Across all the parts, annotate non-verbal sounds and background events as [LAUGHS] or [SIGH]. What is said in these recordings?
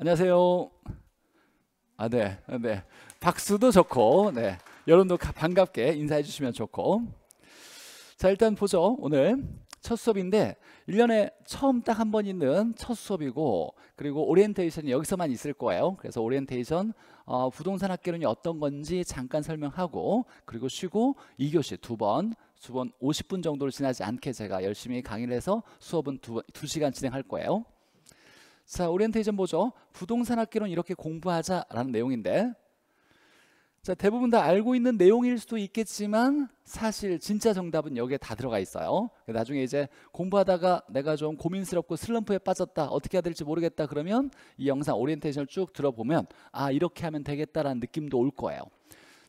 안녕하세요. 아, 네, 네. 박수도 좋고, 네. 여러분도 반갑게 인사해 주시면 좋고. 자, 일단 보죠. 오늘 첫 수업인데 1년에 처음 딱 한 번 있는 첫 수업이고 그리고 오리엔테이션이 여기서만 있을 거예요. 그래서 오리엔테이션 어, 부동산 학개론이 어떤 건지 잠깐 설명하고 그리고 쉬고 2교시 두 번, 두 번 50분 정도를 지나지 않게 제가 열심히 강의를 해서 수업은 두, 두 시간 진행할 거예요. 자, 오리엔테이션 보죠. 부동산 학개론 이렇게 공부하자라는 내용인데 자, 대부분 다 알고 있는 내용일 수도 있겠지만 사실 진짜 정답은 여기에 다 들어가 있어요. 나중에 이제 공부하다가 내가 좀 고민스럽고 슬럼프에 빠졌다. 어떻게 해야 될지 모르겠다. 그러면 이 영상 오리엔테이션을 쭉 들어보면 아, 이렇게 하면 되겠다라는 느낌도 올 거예요.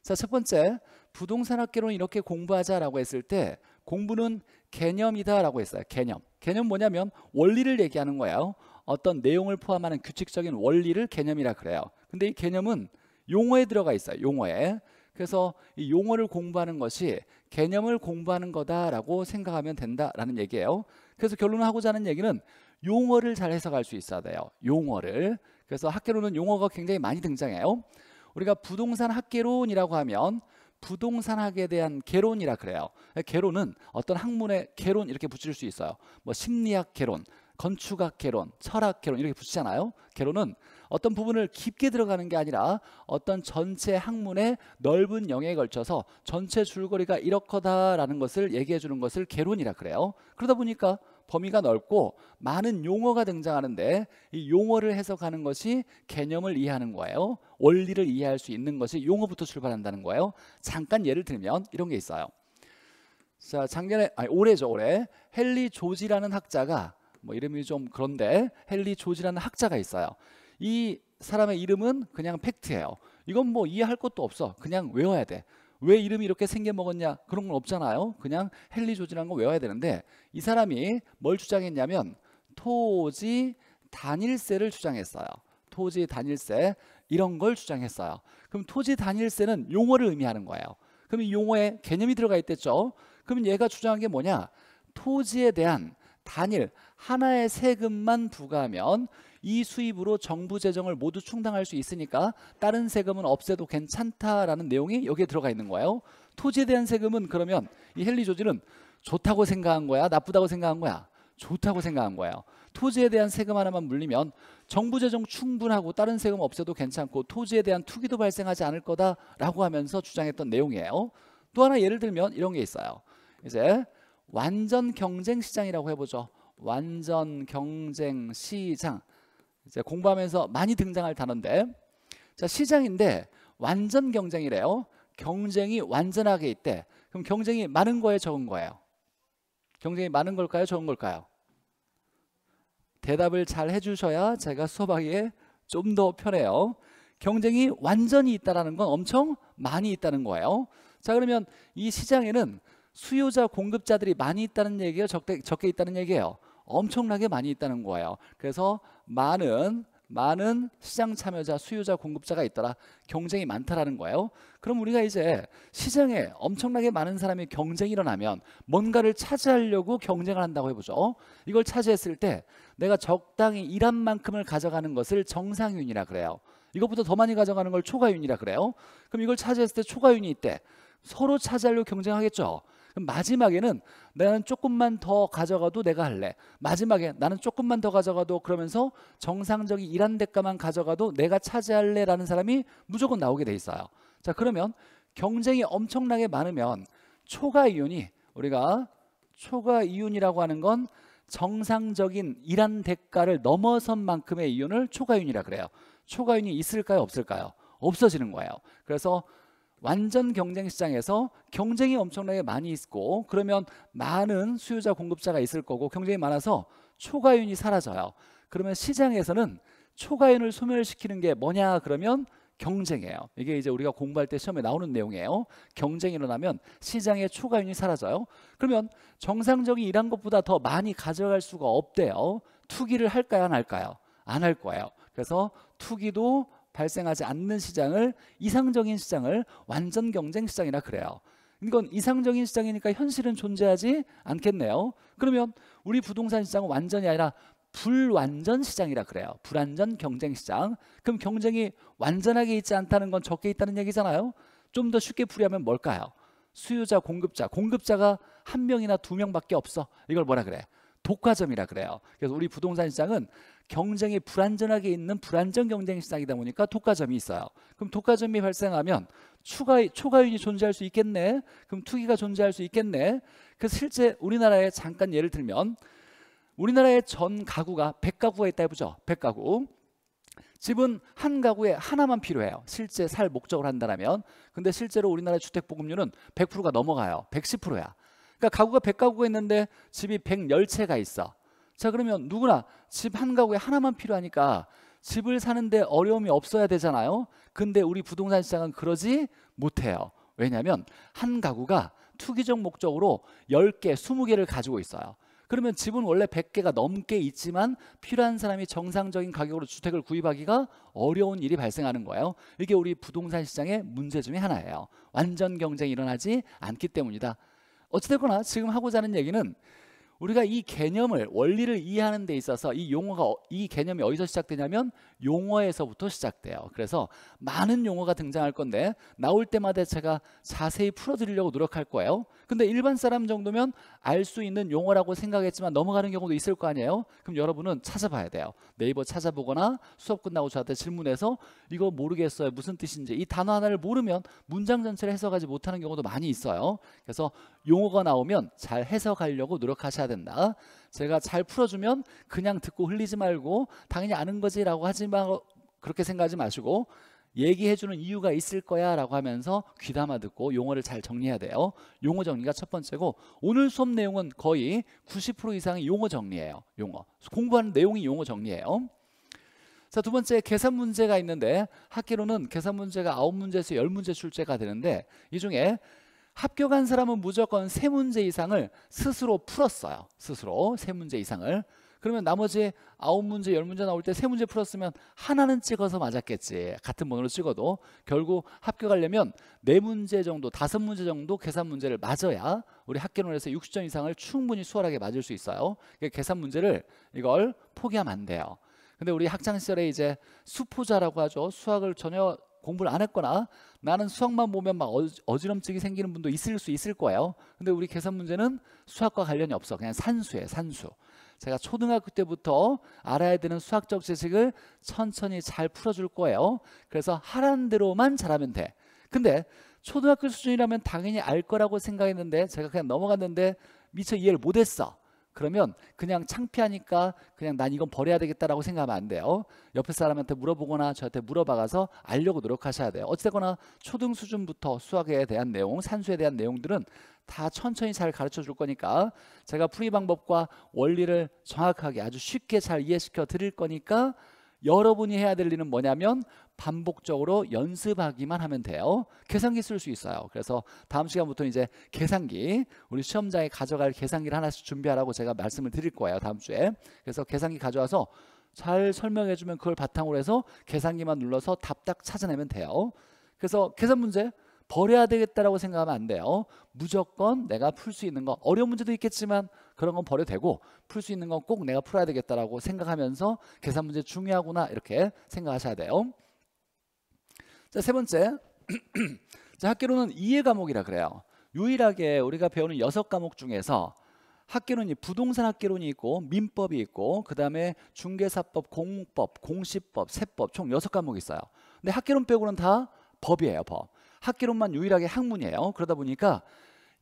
자, 첫 번째. 부동산 학개론 이렇게 공부하자라고 했을 때 공부는 개념이다라고 했어요. 개념. 개념 뭐냐면 원리를 얘기하는 거예요. 어떤 내용을 포함하는 규칙적인 원리를 개념이라 그래요. 근데 이 개념은 용어에 들어가 있어요. 용어에. 그래서 이 용어를 공부하는 것이 개념을 공부하는 거다라고 생각하면 된다라는 얘기예요. 그래서 결론을 하고자 하는 얘기는 용어를 잘 해석할 수 있어야 돼요. 용어를. 그래서 학개론은 용어가 굉장히 많이 등장해요. 우리가 부동산 학개론이라고 하면 부동산학에 대한 개론이라 그래요. 개론은 어떤 학문의 개론 이렇게 붙일 수 있어요. 뭐 심리학 개론, 건축학 개론, 철학 개론 이렇게 붙이잖아요. 개론은 어떤 부분을 깊게 들어가는 게 아니라 어떤 전체 학문의 넓은 영역에 걸쳐서 전체 줄거리가 이렇거다라는 것을 얘기해 주는 것을 개론이라 그래요. 그러다 보니까 범위가 넓고 많은 용어가 등장하는데 이 용어를 해석하는 것이 개념을 이해하는 거예요. 원리를 이해할 수 있는 것이 용어부터 출발한다는 거예요. 잠깐 예를 들면 이런 게 있어요. 자, 작년에 아니 올해죠, 올해 헨리 조지라는 학자가 뭐 이름이 좀 그런데 헨리 조지라는 학자가 있어요. 이 사람의 이름은 그냥 팩트예요. 이건 뭐 이해할 것도 없어. 그냥 외워야 돼. 왜 이름이 이렇게 생겨 먹었냐 그런 건 없잖아요. 그냥 헨리 조지라는 거 외워야 되는데 이 사람이 뭘 주장했냐면 토지 단일세를 주장했어요. 토지 단일세 이런 걸 주장했어요. 그럼 토지 단일세는 용어를 의미하는 거예요. 그럼 이 용어에 개념이 들어가 있댔죠. 그럼 얘가 주장한 게 뭐냐? 토지에 대한 단일 하나의 세금만 부과하면 이 수입으로 정부 재정을 모두 충당할 수 있으니까 다른 세금은 없애도 괜찮다라는 내용이 여기에 들어가 있는 거예요. 토지에 대한 세금은 그러면 이 헨리 조지는 좋다고 생각한 거야, 나쁘다고 생각한 거야. 좋다고 생각한 거예요. 토지에 대한 세금 하나만 물리면 정부 재정 충분하고 다른 세금 없애도 괜찮고 토지에 대한 투기도 발생하지 않을 거다라고 하면서 주장했던 내용이에요. 또 하나 예를 들면 이런 게 있어요. 이제 완전 경쟁 시장이라고 해보죠. 완전 경쟁 시장. 이제 공부하면서 많이 등장할 단어인데 자 시장인데 완전 경쟁이래요. 경쟁이 완전하게 있대. 그럼 경쟁이 많은 거에 적은 거예요. 경쟁이 많은 걸까요? 적은 걸까요? 대답을 잘 해주셔야 제가 수업하기에 좀 더 편해요. 경쟁이 완전히 있다는 건 엄청 많이 있다는 거예요. 자 그러면 이 시장에는 수요자 공급자들이 많이 있다는 얘기예요? 적게, 적게 있다는 얘기예요? 엄청나게 많이 있다는 거예요. 그래서 많은 많은 시장 참여자, 수요자, 공급자가 있더라. 경쟁이 많다라는 거예요. 그럼 우리가 이제 시장에 엄청나게 많은 사람이 경쟁이 일어나면 뭔가를 차지하려고 경쟁을 한다고 해보죠. 이걸 차지했을 때 내가 적당히 일한 만큼을 가져가는 것을 정상윤이라 그래요. 이것보다 더 많이 가져가는 걸 초과윤이라 그래요. 그럼 이걸 차지했을 때 초과윤이 있대. 서로 차지하려고 경쟁하겠죠. 그럼 마지막에는 나는 조금만 더 가져가도 내가 할래. 마지막에 나는 조금만 더 가져가도 그러면서 정상적인 일한 대가만 가져가도 내가 차지할래라는 사람이 무조건 나오게 돼 있어요. 자 그러면 경쟁이 엄청나게 많으면 초과 이윤이 우리가 초과 이윤이라고 하는 건 정상적인 일한 대가를 넘어선 만큼의 이윤을 초과이윤이라 그래요. 초과이윤이 있을까요? 없을까요? 없어지는 거예요. 그래서 완전 경쟁 시장에서 경쟁이 엄청나게 많이 있고 그러면 많은 수요자 공급자가 있을 거고 경쟁이 많아서 초과윤이 사라져요. 그러면 시장에서는 초과윤을 소멸시키는 게 뭐냐 그러면 경쟁이에요. 이게 이제 우리가 공부할 때 시험에 나오는 내용이에요. 경쟁이 일어나면 시장의 초과윤이 사라져요. 그러면 정상적인 일한 것보다 더 많이 가져갈 수가 없대요. 투기를 할까요, 안 할까요? 안 할 거예요. 그래서 투기도 발생하지 않는 시장을 이상적인 시장을 완전 경쟁 시장이라 그래요. 이건 이상적인 시장이니까 현실은 존재하지 않겠네요. 그러면 우리 부동산 시장은 완전히 아니라 불완전 시장이라 그래요. 불완전 경쟁 시장. 그럼 경쟁이 완전하게 있지 않다는 건 적게 있다는 얘기잖아요. 좀 더 쉽게 풀이하면 뭘까요? 수요자, 공급자. 공급자가 한 명이나 두 명밖에 없어. 이걸 뭐라 그래? 독과점이라 그래요. 그래서 우리 부동산 시장은 경쟁이 불안전하게 있는 불안전 경쟁 시장이다 보니까 독과점이 있어요. 그럼 독과점이 발생하면 추가 초과윤이 존재할 수 있겠네. 그럼 투기가 존재할 수 있겠네. 그래서 실제 우리나라에 잠깐 예를 들면 우리나라의 전 가구가 100가구가 있다 해보죠. 100가구. 집은 한 가구에 하나만 필요해요. 실제 살 목적을 한다면. 근데 실제로 우리나라의 주택 보급률은 100%가 넘어가요. 110%야. 그러니까 가구가 100가구가 있는데 집이 110채가 있어. 자, 그러면 누구나 집 한 가구에 하나만 필요하니까 집을 사는데 어려움이 없어야 되잖아요. 근데 우리 부동산 시장은 그러지 못해요. 왜냐하면 한 가구가 투기적 목적으로 10개, 20개를 가지고 있어요. 그러면 집은 원래 100개가 넘게 있지만 필요한 사람이 정상적인 가격으로 주택을 구입하기가 어려운 일이 발생하는 거예요. 이게 우리 부동산 시장의 문제 중에 하나예요. 완전 경쟁이 일어나지 않기 때문이다. 어찌됐거나 지금 하고자 하는 얘기는 우리가 이 개념을 원리를 이해하는 데 있어서 이 용어가 어, 이 개념이 어디서 시작되냐면 용어에서부터 시작돼요. 그래서 많은 용어가 등장할 건데 나올 때마다 제가 자세히 풀어드리려고 노력할 거예요. 근데 일반 사람 정도면 알 수 있는 용어라고 생각했지만 넘어가는 경우도 있을 거 아니에요. 그럼 여러분은 찾아봐야 돼요. 네이버 찾아보거나 수업 끝나고 저한테 질문해서 이거 모르겠어요. 무슨 뜻인지 이 단어 하나를 모르면 문장 전체를 해석하지 못하는 경우도 많이 있어요. 그래서 용어가 나오면 잘 해석하려고 노력하셔야 된다. 제가 잘 풀어주면 그냥 듣고 흘리지 말고 당연히 아는 거지라고 하지 마 그렇게 생각하지 마시고 얘기해주는 이유가 있을 거야 라고 하면서 귀담아 듣고 용어를 잘 정리해야 돼요. 용어 정리가 첫 번째고 오늘 수업 내용은 거의 90% 이상이 용어 정리예요. 용어. 공부하는 내용이 용어 정리예요. 자, 두 번째 계산 문제가 있는데 학기로는 계산 문제가 9문제에서 10문제 출제가 되는데 이 중에 합격한 사람은 무조건 세 문제 이상을 스스로 풀었어요. 스스로 세 문제 이상을. 그러면 나머지 아홉 문제, 열 문제 나올 때 세 문제 풀었으면 하나는 찍어서 맞았겠지. 같은 번호로 찍어도 결국 합격하려면 네 문제 정도, 다섯 문제 정도 계산 문제를 맞아야 우리 학교론에서 60점 이상을 충분히 수월하게 맞을 수 있어요. 계산 문제를 이걸 포기하면 안 돼요. 근데 우리 학창 시절에 이제 수포자라고 하죠. 수학을 전혀 공부를 안 했거나 나는 수학만 보면 막 어지럼증이 생기는 분도 있을 수 있을 거예요. 근데 우리 계산 문제는 수학과 관련이 없어. 그냥 산수예요, 산수. 제가 초등학교 때부터 알아야 되는 수학적 지식을 천천히 잘 풀어줄 거예요. 그래서 하란 대로만 잘하면 돼. 근데 초등학교 수준이라면 당연히 알 거라고 생각했는데 제가 그냥 넘어갔는데 미처 이해를 못했어. 그러면 그냥 창피하니까 그냥 난 이건 버려야 되겠다라고 생각하면 안 돼요. 옆에 사람한테 물어보거나 저한테 물어봐가서 알려고 노력하셔야 돼요. 어찌됐거나 초등 수준부터 수학에 대한 내용, 산수에 대한 내용들은 다 천천히 잘 가르쳐 줄 거니까 제가 풀이 방법과 원리를 정확하게 아주 쉽게 잘 이해시켜 드릴 거니까 여러분이 해야 될 일은 뭐냐면 반복적으로 연습하기만 하면 돼요. 계산기 쓸 수 있어요. 그래서 다음 시간부터 이제 계산기 우리 시험장에 가져갈 계산기를 하나씩 준비하라고 제가 말씀을 드릴 거예요. 다음 주에. 그래서 계산기 가져와서 잘 설명해 주면 그걸 바탕으로 해서 계산기만 눌러서 답딱 찾아내면 돼요. 그래서 계산 문제 버려야 되겠다라고 생각하면 안 돼요. 무조건 내가 풀 수 있는 거 어려운 문제도 있겠지만 그런 건 버려도 되고 풀 수 있는 건 꼭 내가 풀어야 되겠다라고 생각하면서 계산 문제 중요하구나 이렇게 생각하셔야 돼요. 자, 세 번째. [CLEARS THROAT] 자, 학개론은 이해 과목이라 그래요. 유일하게 우리가 배우는 여섯 과목 중에서 학교론이 부동산 학교론이 있고 민법이 있고 그다음에 중개사법, 공법, 공시법, 세법 총 여섯 과목이 있어요. 근데 학교론 빼고는 다 법이에요, 법. 학교론만 유일하게 학문이에요. 그러다 보니까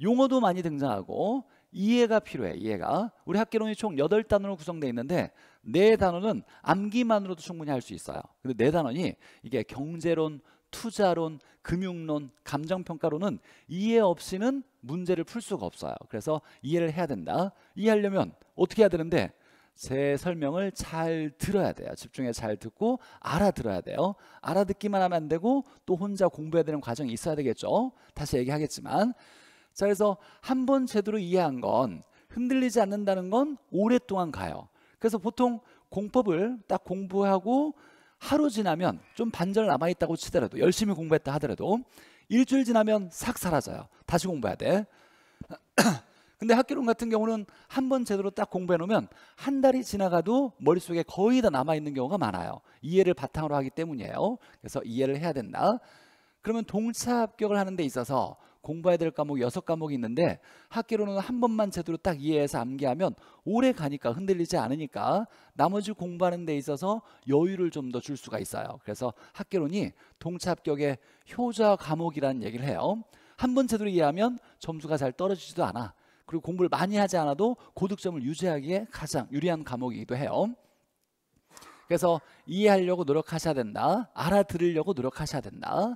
용어도 많이 등장하고 이해가 필요해 이해가 우리 학개론이 총 8단어로 구성되어 있는데 네 단어는 암기만으로도 충분히 할 수 있어요 근데 네 단원이 이게 경제론, 투자론, 금융론, 감정평가론은 이해 없이는 문제를 풀 수가 없어요. 그래서 이해를 해야 된다. 이해하려면 어떻게 해야 되는데 제 설명을 잘 들어야 돼요. 집중해 잘 듣고 알아들어야 돼요. 알아듣기만 하면 안 되고 또 혼자 공부해야 되는 과정이 있어야 되겠죠. 다시 얘기하겠지만 자 그래서 한 번 제대로 이해한 건 흔들리지 않는다는 건 오랫동안 가요. 그래서 보통 공법을 딱 공부하고 하루 지나면 좀 반절 남아있다고 치더라도 열심히 공부했다 하더라도 일주일 지나면 싹 사라져요. 다시 공부해야 돼. [CLEARS THROAT] 근데 학교론 같은 경우는 한 번 제대로 딱 공부해 놓으면 한 달이 지나가도 머릿속에 거의 다 남아 있는 경우가 많아요. 이해를 바탕으로 하기 때문이에요. 그래서 이해를 해야 된다. 그러면 동차 합격을 하는 데 있어서 공부해야 될 과목이 여섯 과목이 있는데 학교로는 한 번만 제대로 딱 이해해서 암기하면 오래 가니까 흔들리지 않으니까 나머지 공부하는 데 있어서 여유를 좀 더 줄 수가 있어요. 그래서 학교론이 동차 합격의 효자 과목이라는 얘기를 해요. 한 번 제대로 이해하면 점수가 잘 떨어지지도 않아. 그리고 공부를 많이 하지 않아도 고득점을 유지하기에 가장 유리한 과목이기도 해요. 그래서 이해하려고 노력하셔야 된다. 알아들으려고 노력하셔야 된다.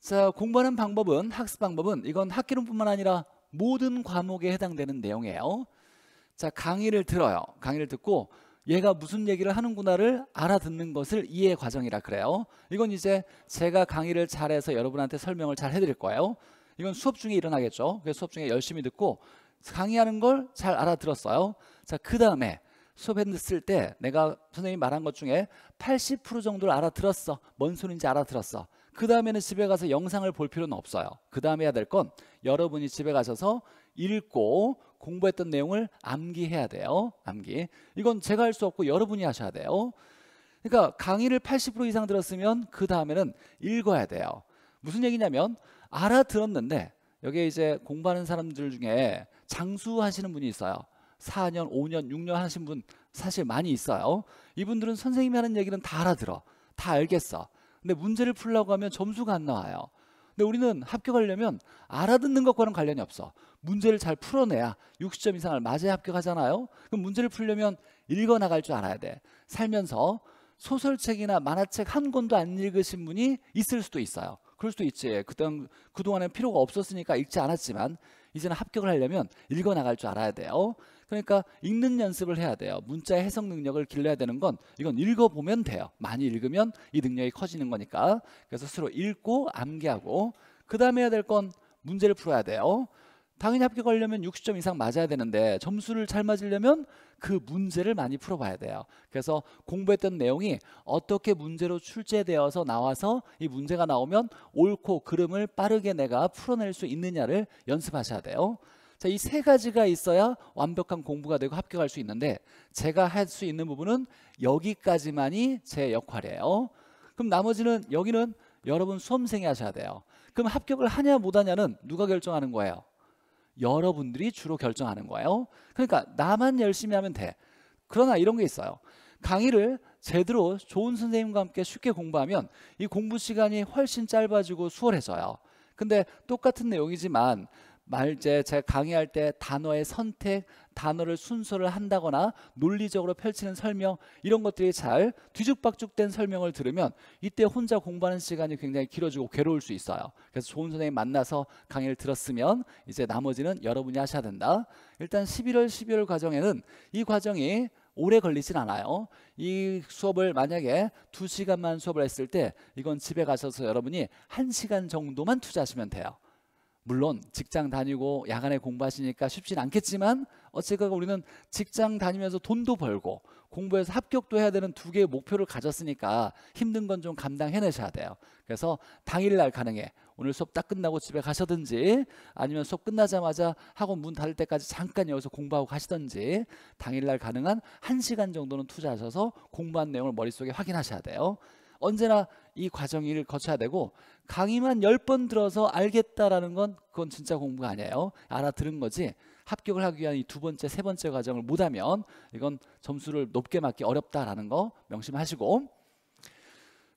자, 공부하는 방법은 학습 방법은 이건 학기론뿐만 아니라 모든 과목에 해당되는 내용이에요. 자, 강의를 들어요. 강의를 듣고 얘가 무슨 얘기를 하는구나를 알아듣는 것을 이해 과정이라 그래요. 이건 이제 제가 강의를 잘해서 여러분한테 설명을 잘 해드릴 거예요. 이건 수업 중에 일어나겠죠. 그래서 수업 중에 열심히 듣고 강의하는 걸 잘 알아들었어요. 자, 그 다음에 수업했을 때 내가 선생님이 말한 것 중에 80% 정도를 알아들었어. 뭔 소리인지 알아들었어. 그 다음에는 집에 가서 영상을 볼 필요는 없어요. 그 다음에 해야 될 건 여러분이 집에 가셔서 읽고 공부했던 내용을 암기해야 돼요. 암기. 이건 제가 할 수 없고 여러분이 하셔야 돼요. 그러니까 강의를 80% 이상 들었으면 그 다음에는 읽어야 돼요. 무슨 얘기냐면 알아들었는데 여기에 이제 공부하는 사람들 중에 장수 하시는 분이 있어요. 4년, 5년, 6년 하신 분 사실 많이 있어요. 이분들은 선생님이 하는 얘기는 다 알아들어. 다 알겠어. 근데 문제를 풀려고 하면 점수가 안 나와요. 근데 우리는 합격하려면 알아듣는 것과는 관련이 없어. 문제를 잘 풀어내야 60점 이상을 맞아야 합격하잖아요. 그럼 문제를 풀려면 읽어 나갈 줄 알아야 돼. 살면서 소설책이나 만화책 한 권도 안 읽으신 분이 있을 수도 있어요. 그럴 수도 있지. 그동 그동안에 필요가 없었으니까 읽지 않았지만 이제는 합격을 하려면 읽어 나갈 줄 알아야 돼요. 그러니까 읽는 연습을 해야 돼요. 문자의 해석 능력을 길러야 되는 건 이건 읽어보면 돼요. 많이 읽으면 이 능력이 커지는 거니까. 그래서 스스로 읽고 암기하고 그 다음에 해야 될 건 문제를 풀어야 돼요. 당연히 합격하려면 60점 이상 맞아야 되는데 점수를 잘 맞으려면 그 문제를 많이 풀어봐야 돼요. 그래서 공부했던 내용이 어떻게 문제로 출제되어서 나와서 이 문제가 나오면 옳고 그름을 빠르게 내가 풀어낼 수 있느냐를 연습하셔야 돼요. 자, 이 세 가지가 있어야 완벽한 공부가 되고 합격할 수 있는데 제가 할 수 있는 부분은 여기까지만이 제 역할이에요. 그럼 나머지는 여기는 여러분 수험생이 하셔야 돼요. 그럼 합격을 하냐 못하냐는 누가 결정하는 거예요? 여러분들이 주로 결정하는 거예요. 그러니까 나만 열심히 하면 돼. 그러나 이런 게 있어요. 강의를 제대로 좋은 선생님과 함께 쉽게 공부하면 이 공부 시간이 훨씬 짧아지고 수월해져요. 근데 똑같은 내용이지만 말제 제가 강의할 때 단어의 선택, 단어를 순서를 한다거나 논리적으로 펼치는 설명 이런 것들이 잘 뒤죽박죽된 설명을 들으면 이때 혼자 공부하는 시간이 굉장히 길어지고 괴로울 수 있어요. 그래서 좋은 선생님 만나서 강의를 들었으면 이제 나머지는 여러분이 하셔야 된다. 일단 11월, 12월 과정에는 이 과정이 오래 걸리진 않아요. 이 수업을 만약에 두시간만 수업을 했을 때 이건 집에 가셔서 여러분이 한시간 정도만 투자하시면 돼요. 물론 직장 다니고 야간에 공부하시니까 쉽진 않겠지만 어쨌건 우리는 직장 다니면서 돈도 벌고 공부해서 합격도 해야 되는 두 개의 목표를 가졌으니까 힘든 건 좀 감당해내셔야 돼요. 그래서 당일날 가능해. 오늘 수업 딱 끝나고 집에 가셔든지 아니면 수업 끝나자마자 학원 문 닫을 때까지 잠깐 여기서 공부하고 가시든지 당일날 가능한 한시간 정도는 투자하셔서 공부한 내용을 머릿속에 확인하셔야 돼요. 언제나 이 과정을 거쳐야 되고 강의만 열 번 들어서 알겠다라는 건 그건 진짜 공부가 아니에요. 알아들은 거지. 합격을 하기 위한 이 두 번째, 세 번째 과정을 못하면 이건 점수를 높게 맞기 어렵다라는 거 명심하시고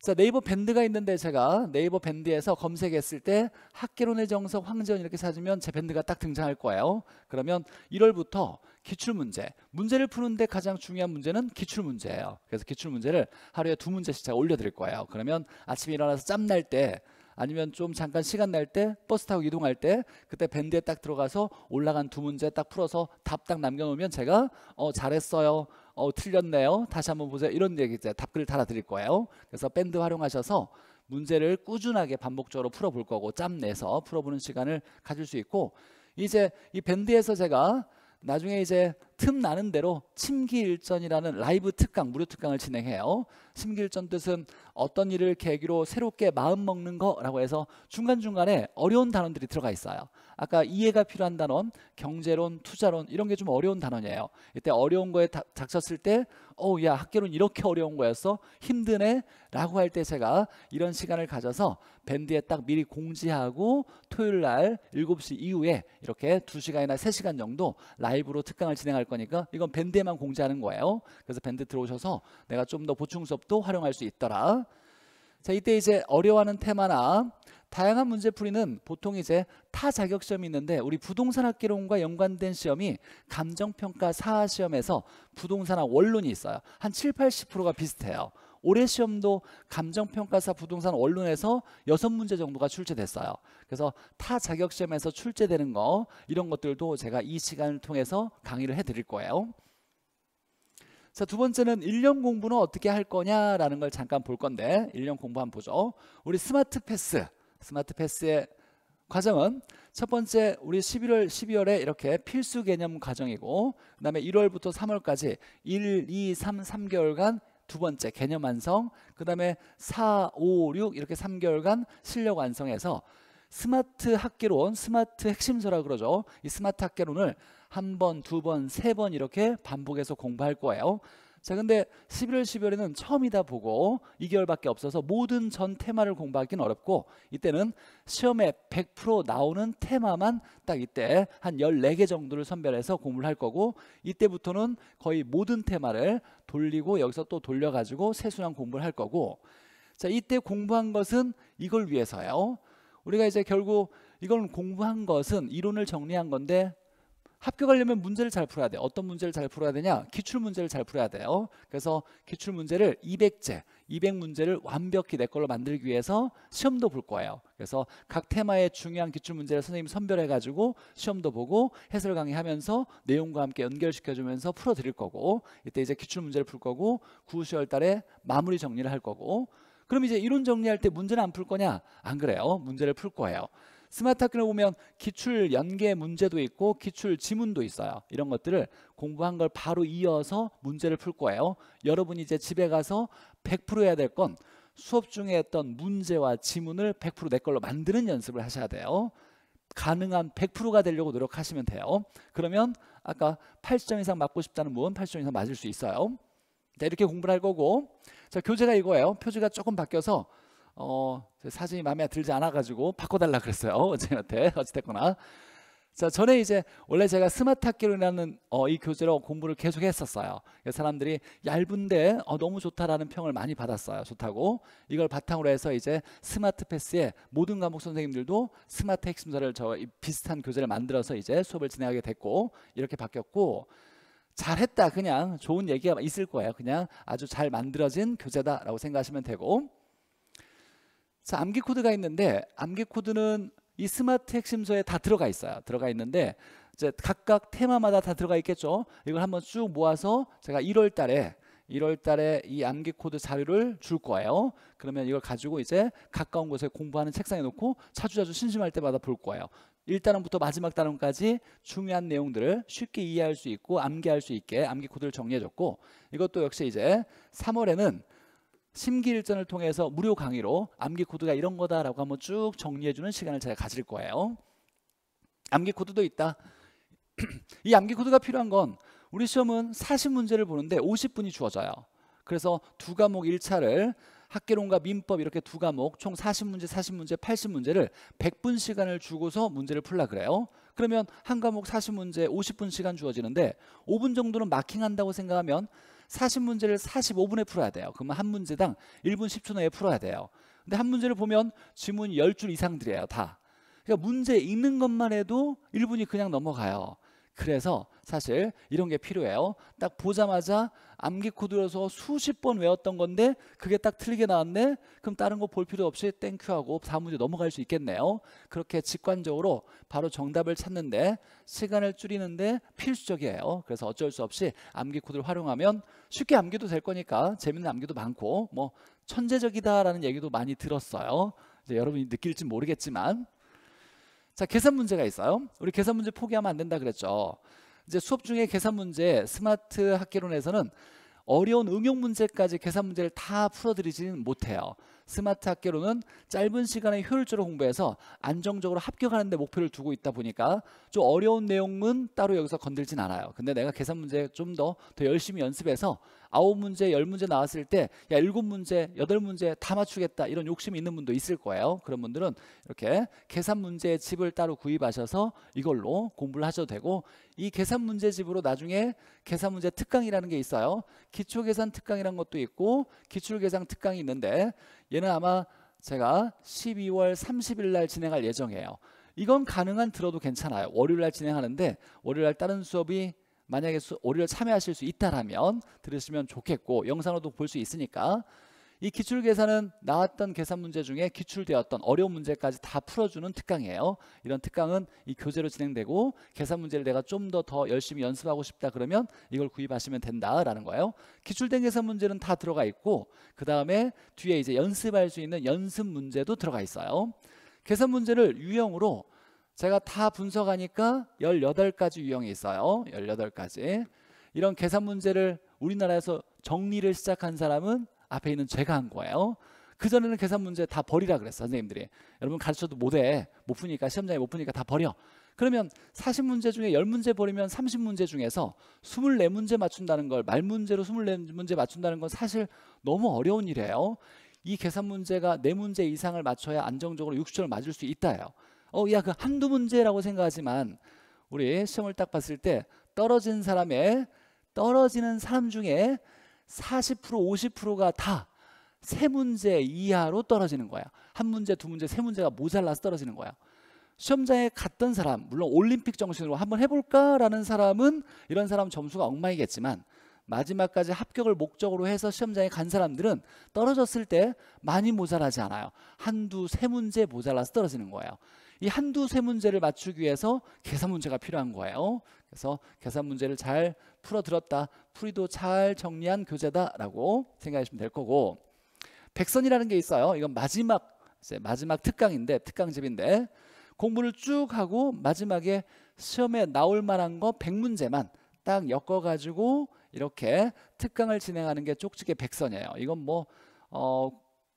자 네이버 밴드가 있는데 제가 네이버 밴드에서 검색했을 때 학계론의 정석 황재원 이렇게 찾으면 제 밴드가 딱 등장할 거예요. 그러면 1월부터 기출 문제, 문제를 푸는데 가장 중요한 문제는 기출 문제예요. 그래서 기출 문제를 하루에 두 문제씩 제가 올려드릴 거예요. 그러면 아침에 일어나서 짬날 때 아니면 좀 잠깐 시간 날 때 버스 타고 이동할 때 그때 밴드에 딱 들어가서 올라간 두 문제 딱 풀어서 답 딱 남겨놓으면 제가 어 잘했어요. 어 틀렸네요. 다시 한번 보세요. 이런 얘기 이제 답글을 달아드릴 거예요. 그래서 밴드 활용하셔서 문제를 꾸준하게 반복적으로 풀어볼 거고 짬 내서 풀어보는 시간을 가질 수 있고 이제 이 밴드에서 제가 나중에 이제 틈 나는 대로 심기일전이라는 라이브 특강, 무료 특강을 진행해요. 침기일전 뜻은 어떤 일을 계기로 새롭게 마음 먹는 거라고 해서 중간중간에 어려운 단어들이 들어가 있어요. 아까 이해가 필요한 단원, 경제론, 투자론 이런 게 좀 어려운 단원이에요. 이때 어려운 거에 닥쳤을 때 어우 야 학교는 이렇게 어려운 거였어? 힘드네? 라고 할 때 제가 이런 시간을 가져서 밴드에 딱 미리 공지하고 토요일 날 7시 이후에 이렇게 2시간이나 3시간 정도 라이브로 특강을 진행할 거니까 이건 밴드에만 공지하는 거예요. 그래서 밴드 들어오셔서 내가 좀 더 보충 수업도 활용할 수 있더라. 자, 이때 이제 어려워하는 테마나 다양한 문제풀이는 보통 이제 타 자격 시험이 있는데 우리 부동산 학개론과 연관된 시험이 감정평가 사하 시험에서 부동산학 원론이 있어요. 한 7, 80%가 비슷해요. 올해 시험도 감정평가사 부동산 원론에서 여섯 문제 정도가 출제됐어요. 그래서 타 자격 시험에서 출제되는 거 이런 것들도 제가 이 시간을 통해서 강의를 해드릴 거예요. 자, 두 번째는 1년 공부는 어떻게 할 거냐라는 걸 잠깐 볼 건데 1년 공부 한번 보죠. 우리 스마트 패스, 스마트 패스의 과정은 첫 번째 우리 11월 12월에 이렇게 필수 개념 과정이고 그다음에 1월부터 3월까지 1, 2, 3, 3개월간 두 번째 개념 완성 그다음에 4, 5, 6 이렇게 3개월간 실력 완성해서 스마트 학개론, 스마트 핵심서라 그러죠. 이 스마트 학개론을 한 번, 두 번, 세 번 이렇게 반복해서 공부할 거예요. 자, 근데 11월, 12월에는 처음이다 보고 2개월밖에 없어서 모든 전 테마를 공부하기는 어렵고 이때는 시험에 100% 나오는 테마만 딱 이때 한 14개 정도를 선별해서 공부를 할 거고 이때부터는 거의 모든 테마를 돌리고 여기서 또 돌려가지고 세수랑 공부를 할 거고 자, 이때 공부한 것은 이걸 위해서요. 우리가 이제 결국 이걸 공부한 것은 이론을 정리한 건데 합격하려면 문제를 잘 풀어야 돼. 어떤 문제를 잘 풀어야 되냐? 기출 문제를 잘 풀어야 돼요. 그래서 기출 문제를 200제, 200문제를 완벽히 내 걸로 만들기 위해서 시험도 볼 거예요. 그래서 각 테마의 중요한 기출 문제를 선생님이 선별해 가지고 시험도 보고 해설 강의하면서 내용과 함께 연결시켜 주면서 풀어 드릴 거고 이때 이제 기출 문제를 풀 거고 9, 10월 달에 마무리 정리를 할 거고 그럼 이제 이론 정리할 때 문제는 안 풀 거냐? 안 그래요. 문제를 풀 거예요. 스마트 학개론을 보면 기출 연계 문제도 있고 기출 지문도 있어요. 이런 것들을 공부한 걸 바로 이어서 문제를 풀 거예요. 여러분이 이제 집에 가서 100% 해야 될 건 수업 중에 했던 문제와 지문을 100%내 걸로 만드는 연습을 하셔야 돼요. 가능한 100%가 되려고 노력하시면 돼요. 그러면 아까 80점 이상 맞고 싶다는 분 80점 이상 맞을 수 있어요. 자, 이렇게 공부를 할 거고 자 교재가 이거예요. 표지가 조금 바뀌어서 어, 사진이 마음에 들지 않아가지고 바꿔달라 그랬어요. [LAUGHS] 원장님한테 어찌됐거나. 자, 전에 이제 원래 제가 스마트 학개론이라는 어, 이 교재로 공부를 계속 했었어요. 사람들이 얇은데 어, 너무 좋다라는 평을 많이 받았어요. 좋다고. 이걸 바탕으로 해서 이제 스마트 패스에 모든 과목 선생님들도 스마트 핵심서를 저 비슷한 교재를 만들어서 이제 수업을 진행하게 됐고 이렇게 바뀌었고 잘했다 그냥 좋은 얘기가 있을 거예요. 그냥 아주 잘 만들어진 교재다라고 생각하시면 되고 자, 암기 코드가 있는데 암기 코드는 이 스마트 핵심서에 다 들어가 있어요. 들어가 있는데 이제 각각 테마마다 다 들어가 있겠죠. 이걸 한번 쭉 모아서 제가 1월 달에 1월 달에 이 암기 코드 자료를 줄 거예요. 그러면 이걸 가지고 이제 가까운 곳에 공부하는 책상에 놓고 자주자주 심심할 때마다 볼 거예요. 1단원부터 마지막 단원까지 중요한 내용들을 쉽게 이해할 수 있고 암기할 수 있게 암기 코드를 정리해 줬고 이것도 역시 이제 3월에는 심기일전을 통해서 무료 강의로 암기 코드가 이런 거다라고 한번 쭉 정리해주는 시간을 제가 가질 거예요. 암기 코드도 있다. [CLEARS THROAT] 이 암기 코드가 필요한 건 우리 시험은 40문제를 보는데 50분이 주어져요. 그래서 두 과목 1차를 학개론과 민법 이렇게 두 과목 총 40문제, 40문제, 80문제를 100분 시간을 주고서 문제를 풀라 그래요. 그러면 한 과목 40문제 50분 시간 주어지는데 5분 정도는 마킹한다고 생각하면 40문제를 45분에 풀어야 돼요. 그러면 한 문제당 1분 10초 내에 풀어야 돼요. 근데 한 문제를 보면 지문이 10줄 이상 들이에요. 다. 그러니까 문제 읽는 것만 해도 1분이 그냥 넘어가요. 그래서 사실 이런 게 필요해요. 딱 보자마자 암기 코드로서 수십 번 외웠던 건데 그게 딱 틀리게 나왔네. 그럼 다른 거 볼 필요 없이 thank you 하고 다음 문제 넘어갈 수 있겠네요. 그렇게 직관적으로 바로 정답을 찾는데 시간을 줄이는데 필수적이에요. 그래서 어쩔 수 없이 암기 코드를 활용하면 쉽게 암기도 될 거니까 재밌는 암기도 많고 뭐 천재적이다라는 얘기도 많이 들었어요. 이제 여러분이 느낄지 모르겠지만 자 계산 문제가 있어요. 우리 계산 문제 포기하면 안 된다 그랬죠. 이제 수업 중에 계산 문제 스마트 학개론에서는 어려운 응용 문제까지 계산 문제를 다 풀어드리지는 못해요. 스마트 학계로는 짧은 시간에 효율적으로 공부해서 안정적으로 합격하는 데 목표를 두고 있다 보니까 좀 어려운 내용은 따로 여기서 건들진 않아요. 근데 내가 계산 문제 좀 더 더 열심히 연습해서 아홉 문제, 열 문제 나왔을 때 야, 일곱 문제, 여덟 문제 다 맞추겠다 이런 욕심이 있는 분도 있을 거예요. 그런 분들은 이렇게 계산 문제 집을 따로 구입하셔서 이걸로 공부를 하셔도 되고 이 계산 문제 집으로 나중에 계산 문제 특강이라는 게 있어요. 기초 계산 특강이라는 것도 있고 기출 계산 특강이 있는데 얘는 아마 제가 12월 30일 날 진행할 예정이에요. 이건 가능한 들어도 괜찮아요. 월요일 날 진행하는데 월요일 날 다른 수업이 만약에 수, 월요일 참여하실 수 있다라면 들으시면 좋겠고 영상으로도 볼 수 있으니까 이 기출 계산은 나왔던 계산 문제 중에 기출되었던 어려운 문제까지 다 풀어주는 특강이에요. 이런 특강은 이 교재로 진행되고 계산 문제를 내가 좀 더더 열심히 연습하고 싶다 그러면 이걸 구입하시면 된다라는 거예요. 기출된 계산 문제는 다 들어가 있고 그 다음에 뒤에 이제 연습할 수 있는 연습 문제도 들어가 있어요. 계산 문제를 유형으로 제가 다 분석하니까 18가지 유형이 있어요. 18가지. 이런 계산 문제를 우리나라에서 정리를 시작한 사람은 앞에 있는 제가 한 거예요. 그전에는 계산 문제 다 버리라 그랬어 선생님들이. 여러분 가르쳐도 못해. 못 푸니까 시험장에 못 푸니까 다 버려. 그러면 40문제 중에 10문제 버리면 30문제 중에서 24문제 맞춘다는 걸 말문제로 24문제 맞춘다는 건 사실 너무 어려운 일이에요. 이 계산 문제가 4문제 이상을 맞춰야 안정적으로 60점을 맞을 수 있다요. 어, 야, 그 한두 문제라고 생각하지만 우리 시험을 딱 봤을 때 떨어진 사람의 떨어지는 사람 중에 40% 50%가 다 세 문제 이하로 떨어지는 거야. 한 문제, 두 문제, 세 문제가 모자라서 떨어지는 거야. 시험장에 갔던 사람, 물론 올림픽 정신으로 한번 해볼까라는 사람은 이런 사람 점수가 엉망이겠지만 마지막까지 합격을 목적으로 해서 시험장에 간 사람들은 떨어졌을 때 많이 모자라지 않아요. 한두 세 문제 모자라서 떨어지는 거예요. 이 한두 세 문제를 맞추기 위해서 계산 문제가 필요한 거예요. 그래서 계산 문제를 잘 풀어 들었다. 풀이도 잘 정리한 교재다라고 생각하시면 될 거고 백선이라는 게 있어요. 이건 마지막 마지막 특강인데 특강집인데 공부를 쭉 하고 마지막에 시험에 나올 만한 거 100문제만 딱 엮어 가지고 이렇게 특강을 진행하는 게 쪽집게 백선이에요. 이건 뭐 어,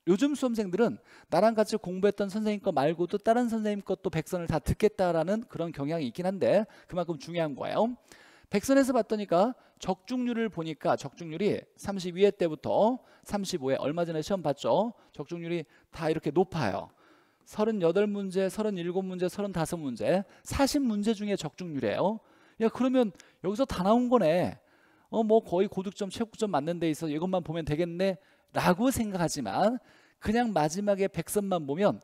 요즘 수험생들은 나랑 같이 공부했던 선생님 거 말고도 다른 선생님 것도 백선을 다 듣겠다라는 그런 경향이 있긴 한데 그만큼 중요한 거예요. 백선에서 봤더니까 적중률을 보니까 적중률이 32회 때부터 35회 얼마 전에 시험 봤죠. 적중률이 다 이렇게 높아요. 38문제, 37문제, 35문제, 40문제 중에 적중률이에요. 야 그러면 여기서 다 나온 거네. 어 뭐 거의 고득점, 최고점 맞는 데 있어 이것만 보면 되겠네. 라고 생각하지만 그냥 마지막에 백선만 보면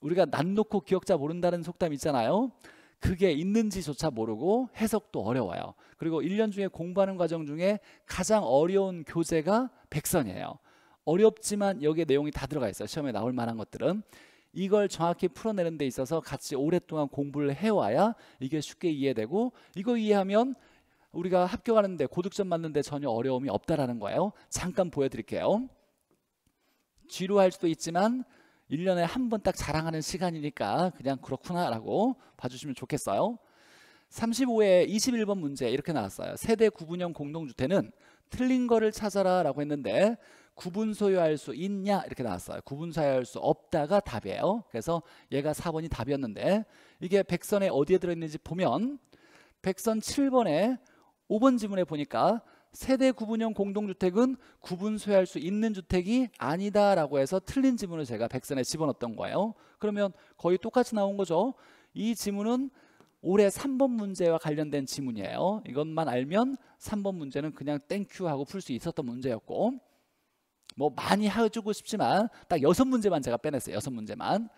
우리가 난 놓고 기억자 모른다는 속담 있잖아요. 그게 있는지조차 모르고 해석도 어려워요. 그리고 1년 중에 공부하는 과정 중에 가장 어려운 교재가 백선이에요. 어렵지만 여기에 내용이 다 들어가 있어요. 시험에 나올 만한 것들은. 이걸 정확히 풀어내는 데 있어서 같이 오랫동안 공부를 해와야 이게 쉽게 이해되고 이거 이해하면 우리가 합격하는데 고득점 맞는데 전혀 어려움이 없다라는 거예요. 잠깐 보여드릴게요. 지루할 수도 있지만 1년에 한 번 딱 자랑하는 시간이니까 그냥 그렇구나라고 봐주시면 좋겠어요. 35회 21번 문제 이렇게 나왔어요. 세대 구분형 공동주택은 틀린 거를 찾아라 라고 했는데 구분 소유할 수 있냐 이렇게 나왔어요. 구분 소유할 수 없다가 답이에요. 그래서 얘가 4번이 답이었는데 이게 백선에 어디에 들어있는지 보면 백선 7번에 5번 지문에 보니까 세대 구분형 공동주택은 구분 소유할 수 있는 주택이 아니다라고 해서 틀린 지문을 제가 백선에 집어넣었던 거예요. 그러면 거의 똑같이 나온 거죠. 이 지문은 올해 3번 문제와 관련된 지문이에요. 이것만 알면 3번 문제는 그냥 thank you 하고 풀 수 있었던 문제였고 뭐 많이 해주고 싶지만 딱 여섯 문제만 제가 빼냈어요. 여섯 문제만.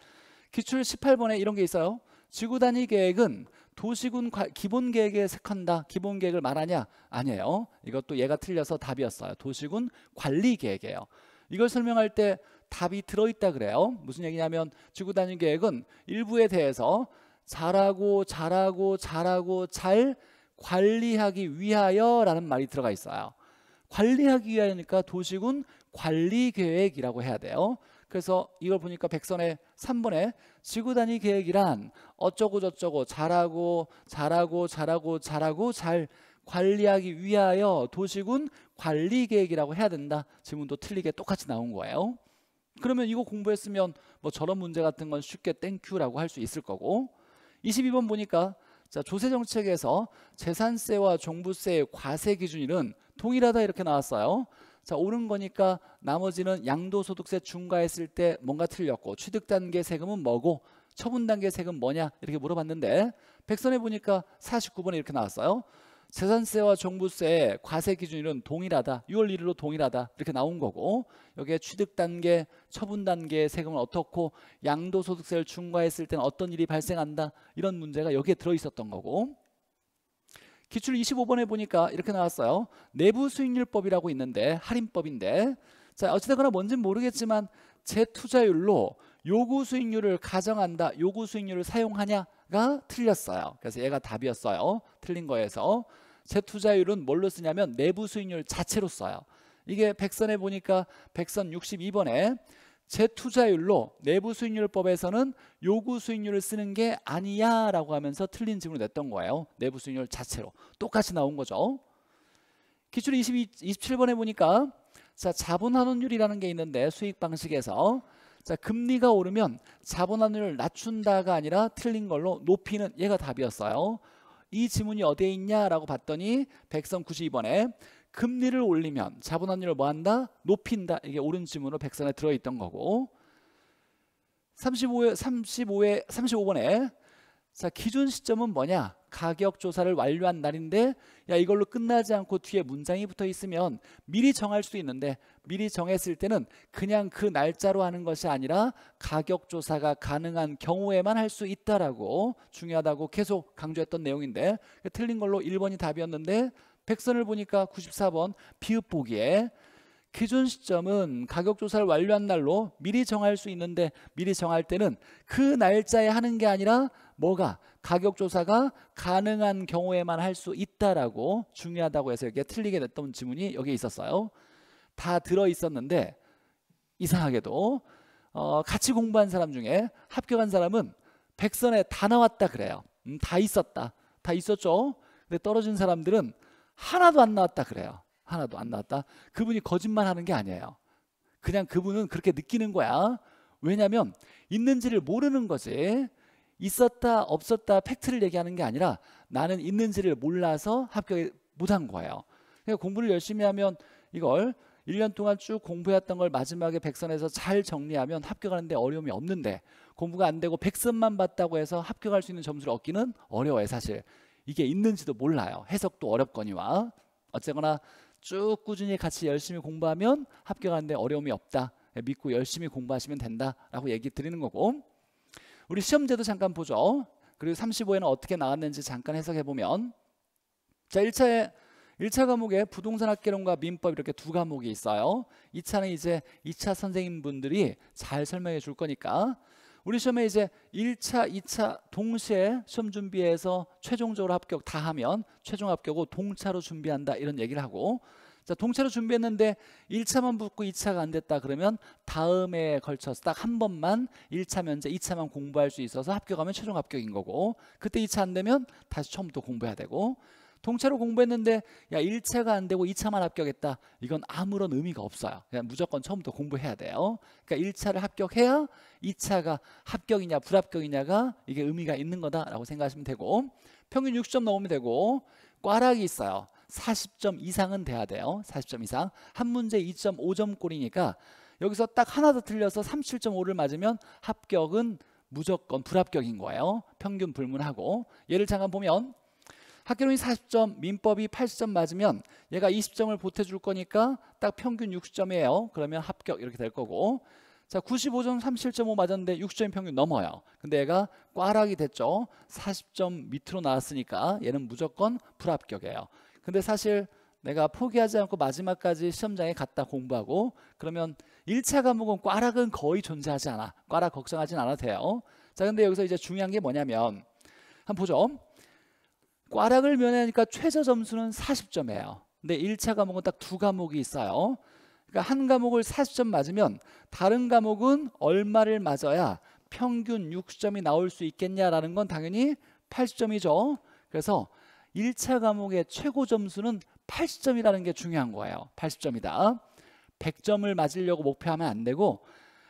기출 18번에 이런 게 있어요. 지구 단위 계획은 도시군 기본 계획에 속한다. 기본 계획을 말하냐? 아니에요. 이것도 얘가 틀려서 답이었어요. 도시군 관리 계획이에요. 이걸 설명할 때 답이 들어있다 그래요. 무슨 얘기냐면 지구 단위 계획은 일부에 대해서 잘하고 잘하고 잘하고 잘 관리하기 위하여라는 말이 들어가 있어요. 관리하기 위하니까 도시군 관리 계획이라고 해야 돼요. 그래서 이걸 보니까 백선의 3번에 지구 단위 계획이란 어쩌고 저쩌고 잘하고 잘하고 잘하고 잘하고 잘 관리하기 위하여 도시군 관리 계획이라고 해야 된다. 지문도 틀리게 똑같이 나온 거예요. 그러면 이거 공부했으면 뭐 저런 문제 같은 건 쉽게 thank you라고 할 수 있을 거고 22번 보니까 자 조세 정책에서 재산세와 종부세의 과세 기준일은 동일하다 이렇게 나왔어요. 자 옳은 거니까 나머지는 양도소득세 중과했을 때 뭔가 틀렸고 취득 단계 세금은 뭐고 처분 단계 세금 뭐냐 이렇게 물어봤는데 백선에 보니까 49번에 이렇게 나왔어요. 재산세와 종부세 과세 기준일은 동일하다. 6월 1일로 동일하다. 이렇게 나온 거고 여기에 취득 단계, 처분 단계 세금은 어떻고 양도소득세를 중과했을 때는 어떤 일이 발생한다. 이런 문제가 여기에 들어 있었던 거고 기출 25번에 보니까 이렇게 나왔어요. 내부 수익률법이라고 있는데 할인법인데 자 어찌되거나 뭔지는 모르겠지만 재투자율로 요구 수익률을 가정한다. 요구 수익률을 사용하냐가 틀렸어요. 그래서 얘가 답이었어요. 틀린 거에서 재투자율은 뭘로 쓰냐면 내부 수익률 자체로 써요. 이게 백선에 보니까 백선 62번에 재투자율로 내부 수익률법에서는 요구 수익률을 쓰는 게 아니야 라고 하면서 틀린 질문을 냈던 거예요. 내부 수익률 자체로. 똑같이 나온 거죠. 기출 22, 27번에 보니까 자 자본환원율이라는 게 있는데 수익 방식에서 자 금리가 오르면 자본환율을 낮춘다가 아니라 틀린 걸로 높이는 얘가 답이었어요. 이 지문이 어디에 있냐라고 봤더니 백선 92번에 금리를 올리면 자본환율을 뭐 한다? 높인다. 이게 옳은 지문으로 백선에 들어있던 거고 35회, 35회, 35번에 자 기준 시점은 뭐냐? 가격 조사를 완료한 날인데 야 이걸로 끝나지 않고 뒤에 문장이 붙어 있으면 미리 정할 수 있는데 미리 정했을 때는 그냥 그 날짜로 하는 것이 아니라 가격 조사가 가능한 경우에만 할 수 있다라고 중요하다고 계속 강조했던 내용인데 틀린 걸로 1번이 답이었는데 백선을 보니까 94번 비읍 보기에 기준 시점은 가격 조사를 완료한 날로 미리 정할 수 있는데 미리 정할 때는 그 날짜에 하는 게 아니라 뭐가 가격 조사가 가능한 경우에만 할 수 있다라고 중요하다고 해서 이게 틀리게 됐던 지문이 여기 있었어요. 다 들어 있었는데 이상하게도 어, 같이 공부한 사람 중에 합격한 사람은 백선에 다 나왔다 그래요. 음, 다 있었다. 다 있었죠. 근데 떨어진 사람들은 하나도 안 나왔다 그래요. 하나도 안 나왔다. 그분이 거짓말 하는 게 아니에요. 그냥 그분은 그렇게 느끼는 거야. 왜냐하면 있는지를 모르는 거지. 있었다 없었다 팩트를 얘기하는 게 아니라 나는 있는지를 몰라서 합격 못한 거예요. 그러니까 공부를 열심히 하면 이걸 1년 동안 쭉 공부했던 걸 마지막에 백선에서 잘 정리하면 합격하는데 어려움이 없는데 공부가 안 되고 백선만 봤다고 해서 합격할 수 있는 점수를 얻기는 어려워요 사실 이게 있는지도 몰라요. 해석도 어렵거니와. 어쨌거나 쭉 꾸준히 같이 열심히 공부하면 합격하는데 어려움이 없다. 믿고 열심히 공부하시면 된다라고 얘기 드리는 거고. 우리 시험제도 잠깐 보죠. 그리고 35에는 어떻게 나왔는지 잠깐 해석해 보면. 자 1차에 1차 과목에 부동산 학개론과 민법 이렇게 두 과목이 있어요. 2차는 이제 2차 선생님분들이 잘 설명해 줄 거니까 우리 시험에 이제 1차, 2차 동시에 시험 준비해서 최종적으로 합격 다 하면 최종 합격을 동차로 준비한다 이런 얘기를 하고 자 동차로 준비했는데 1차만 붙고 2차가 안 됐다 그러면 다음에 걸쳐서 딱 한 번만 1차 면제 2차만 공부할 수 있어서 합격하면 최종 합격인 거고 그때 2차 안 되면 다시 처음부터 공부해야 되고 동차로 공부했는데 야 1차가 안 되고 2차만 합격했다. 이건 아무런 의미가 없어요. 그냥 무조건 처음부터 공부해야 돼요. 그러니까 1차를 합격해야 2차가 합격이냐 불합격이냐가 이게 의미가 있는 거다라고 생각하시면 되고 평균 60점 넘으면 되고 꽈락이 있어요. 40점 이상은 돼야 돼요. 40점 이상. 한 문제 2.5점 꼴이니까 여기서 딱 하나 더 틀려서 37.5를 맞으면 합격은 무조건 불합격인 거예요. 평균 불문하고 예를 잠깐 보면 학교론이 40점, 민법이 80점 맞으면 얘가 20점을 보태줄 거니까 딱 평균 60점이에요. 그러면 합격 이렇게 될 거고 자 95점 37.5 맞았는데 60점 평균 넘어요. 근데 얘가 꽈락이 됐죠. 40점 밑으로 나왔으니까 얘는 무조건 불합격이에요. 근데 사실 내가 포기하지 않고 마지막까지 시험장에 갔다 공부하고 그러면 1차 과목은 꽈락은 거의 존재하지 않아. 꽈락 걱정하진 않아도 돼요. 자 근데 여기서 이제 중요한 게 뭐냐면 한번 보죠. 꽈락을 면하니까 최저 점수는 40점이에요. 근데 1차 과목은 딱 두 과목이 있어요. 그러니까 한 과목을 40점 맞으면 다른 과목은 얼마를 맞아야 평균 60점이 나올 수 있겠냐라는 건 당연히 80점이죠. 그래서 1차 과목의 최고 점수는 80점이라는 게 중요한 거예요. 80점이다. 100점을 맞으려고 목표하면 안 되고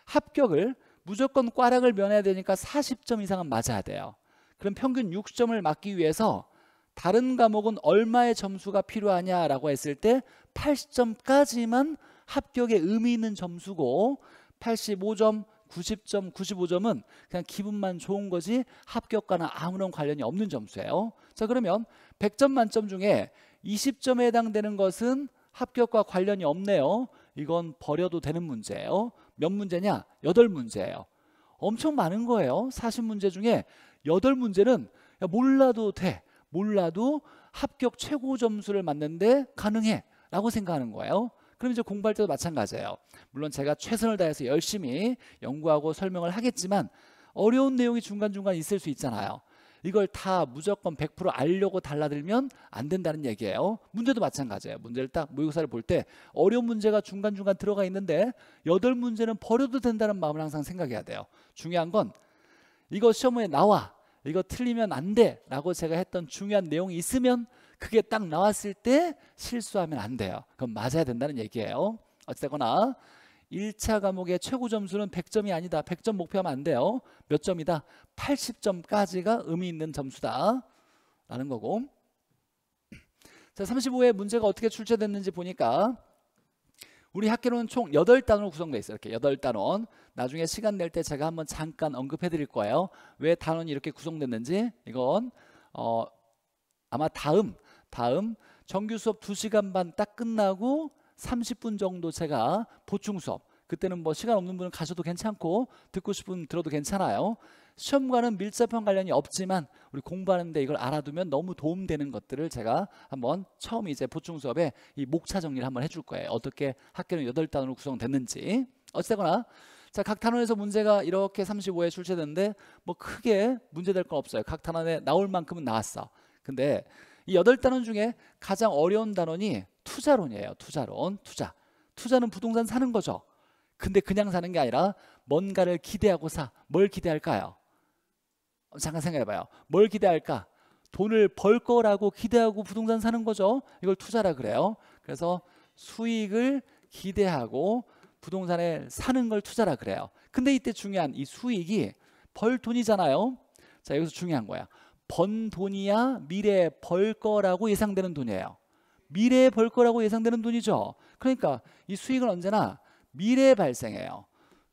합격을 무조건 꽈락을 면해야 되니까 40점 이상은 맞아야 돼요. 그럼 평균 60점을 맞기 위해서 다른 과목은 얼마의 점수가 필요하냐라고 했을 때 80점까지만 합격에 의미 있는 점수고 85점, 90점, 95점은 그냥 기분만 좋은 거지 합격과는 아무런 관련이 없는 점수예요. 자 그러면 100점 만점 중에 20점에 해당되는 것은 합격과 관련이 없네요. 이건 버려도 되는 문제예요. 몇 문제냐? 8문제예요. 엄청 많은 거예요. 40문제 중에 8문제는 몰라도 돼. 몰라도 합격 최고 점수를 맞는데 가능해. 라고 생각하는 거예요. 그럼 이제 공부할 때도 마찬가지예요. 물론 제가 최선을 다해서 열심히 연구하고 설명을 하겠지만 어려운 내용이 중간중간 있을 수 있잖아요. 이걸 다 무조건 100% 알려고 달라들면 안 된다는 얘기예요. 문제도 마찬가지예요. 문제를 딱 모의고사를 볼 때 어려운 문제가 중간중간 들어가 있는데 여덟 문제는 버려도 된다는 마음을 항상 생각해야 돼요. 중요한 건 이거 시험에 나와. 이거 틀리면 안 돼. 라고 제가 했던 중요한 내용이 있으면 그게 딱 나왔을 때 실수하면 안 돼요. 그럼 맞아야 된다는 얘기예요. 어쨌거나 1차 과목의 최고 점수는 100점이 아니다. 100점 목표하면 안 돼요. 몇 점이다? 80점까지가 의미 있는 점수다. 라는 거고. 자, 35회 문제가 어떻게 출제됐는지 보니까 우리 학교는 총 8단원으로 구성되어 있어요. 이렇게 8단원. 나중에 시간 낼 때 제가 한번 잠깐 언급해 드릴 거예요. 왜 단원이 이렇게 구성됐는지. 이건 어 아마 다음 다음 정규 수업 2시간 반 딱 끝나고 30분 정도 제가 보충 수업 그때는 뭐 시간 없는 분은 가셔도 괜찮고 듣고 싶은 들어도 괜찮아요. 시험과는 밀접한 관련이 없지만 우리 공부하는데 이걸 알아두면 너무 도움되는 것들을 제가 한번 처음 이제 보충 수업에 이 목차 정리를 한번 해줄 거예요. 어떻게 학교는 8단으로 구성됐는지. 어쨌거나 자, 각 단원에서 문제가 이렇게 35에 출제됐는데 뭐 크게 문제될 건 없어요. 각 단원에 나올 만큼은 나왔어. 근데 이 여덟 단원 중에 가장 어려운 단원이 투자론이에요. 투자론, 투자. 투자는 부동산 사는 거죠. 근데 그냥 사는 게 아니라 뭔가를 기대하고 사. 뭘 기대할까요? 잠깐 생각해봐요. 뭘 기대할까? 돈을 벌 거라고 기대하고 부동산 사는 거죠. 이걸 투자라 그래요. 그래서 수익을 기대하고 부동산에 사는 걸 투자라 그래요. 근데 이때 중요한 이 수익이 벌 돈이잖아요. 자 여기서 중요한 거야. 번 돈이야 미래에 벌 거라고 예상되는 돈이에요. 미래에 벌 거라고 예상되는 돈이죠. 그러니까 이 수익은 언제나 미래에 발생해요.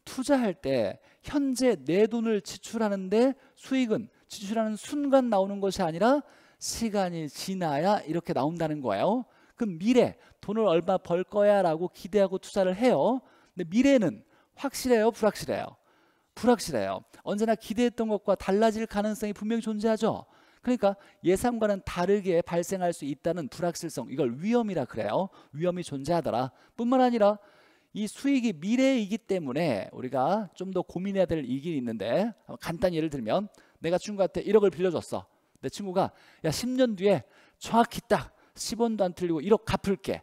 투자할 때 현재 내 돈을 지출하는데 수익은 지출하는 순간 나오는 것이 아니라 시간이 지나야 이렇게 나온다는 거예요. 그럼 미래 돈을 얼마 벌 거야 라고 기대하고 투자를 해요. 근데 미래는 확실해요, 불확실해요? 불확실해요. 언제나 기대했던 것과 달라질 가능성이 분명히 존재하죠. 그러니까 예상과는 다르게 발생할 수 있다는 불확실성 이걸 위험이라 그래요. 위험이 존재하더라. 뿐만 아니라 이 수익이 미래이기 때문에 우리가 좀 더 고민해야 될 이익이 있는데 간단히 예를 들면 내가 친구한테 1억을 빌려줬어. 내 친구가 야 10년 뒤에 정확히 딱 10원도 안 틀리고 1억 갚을게.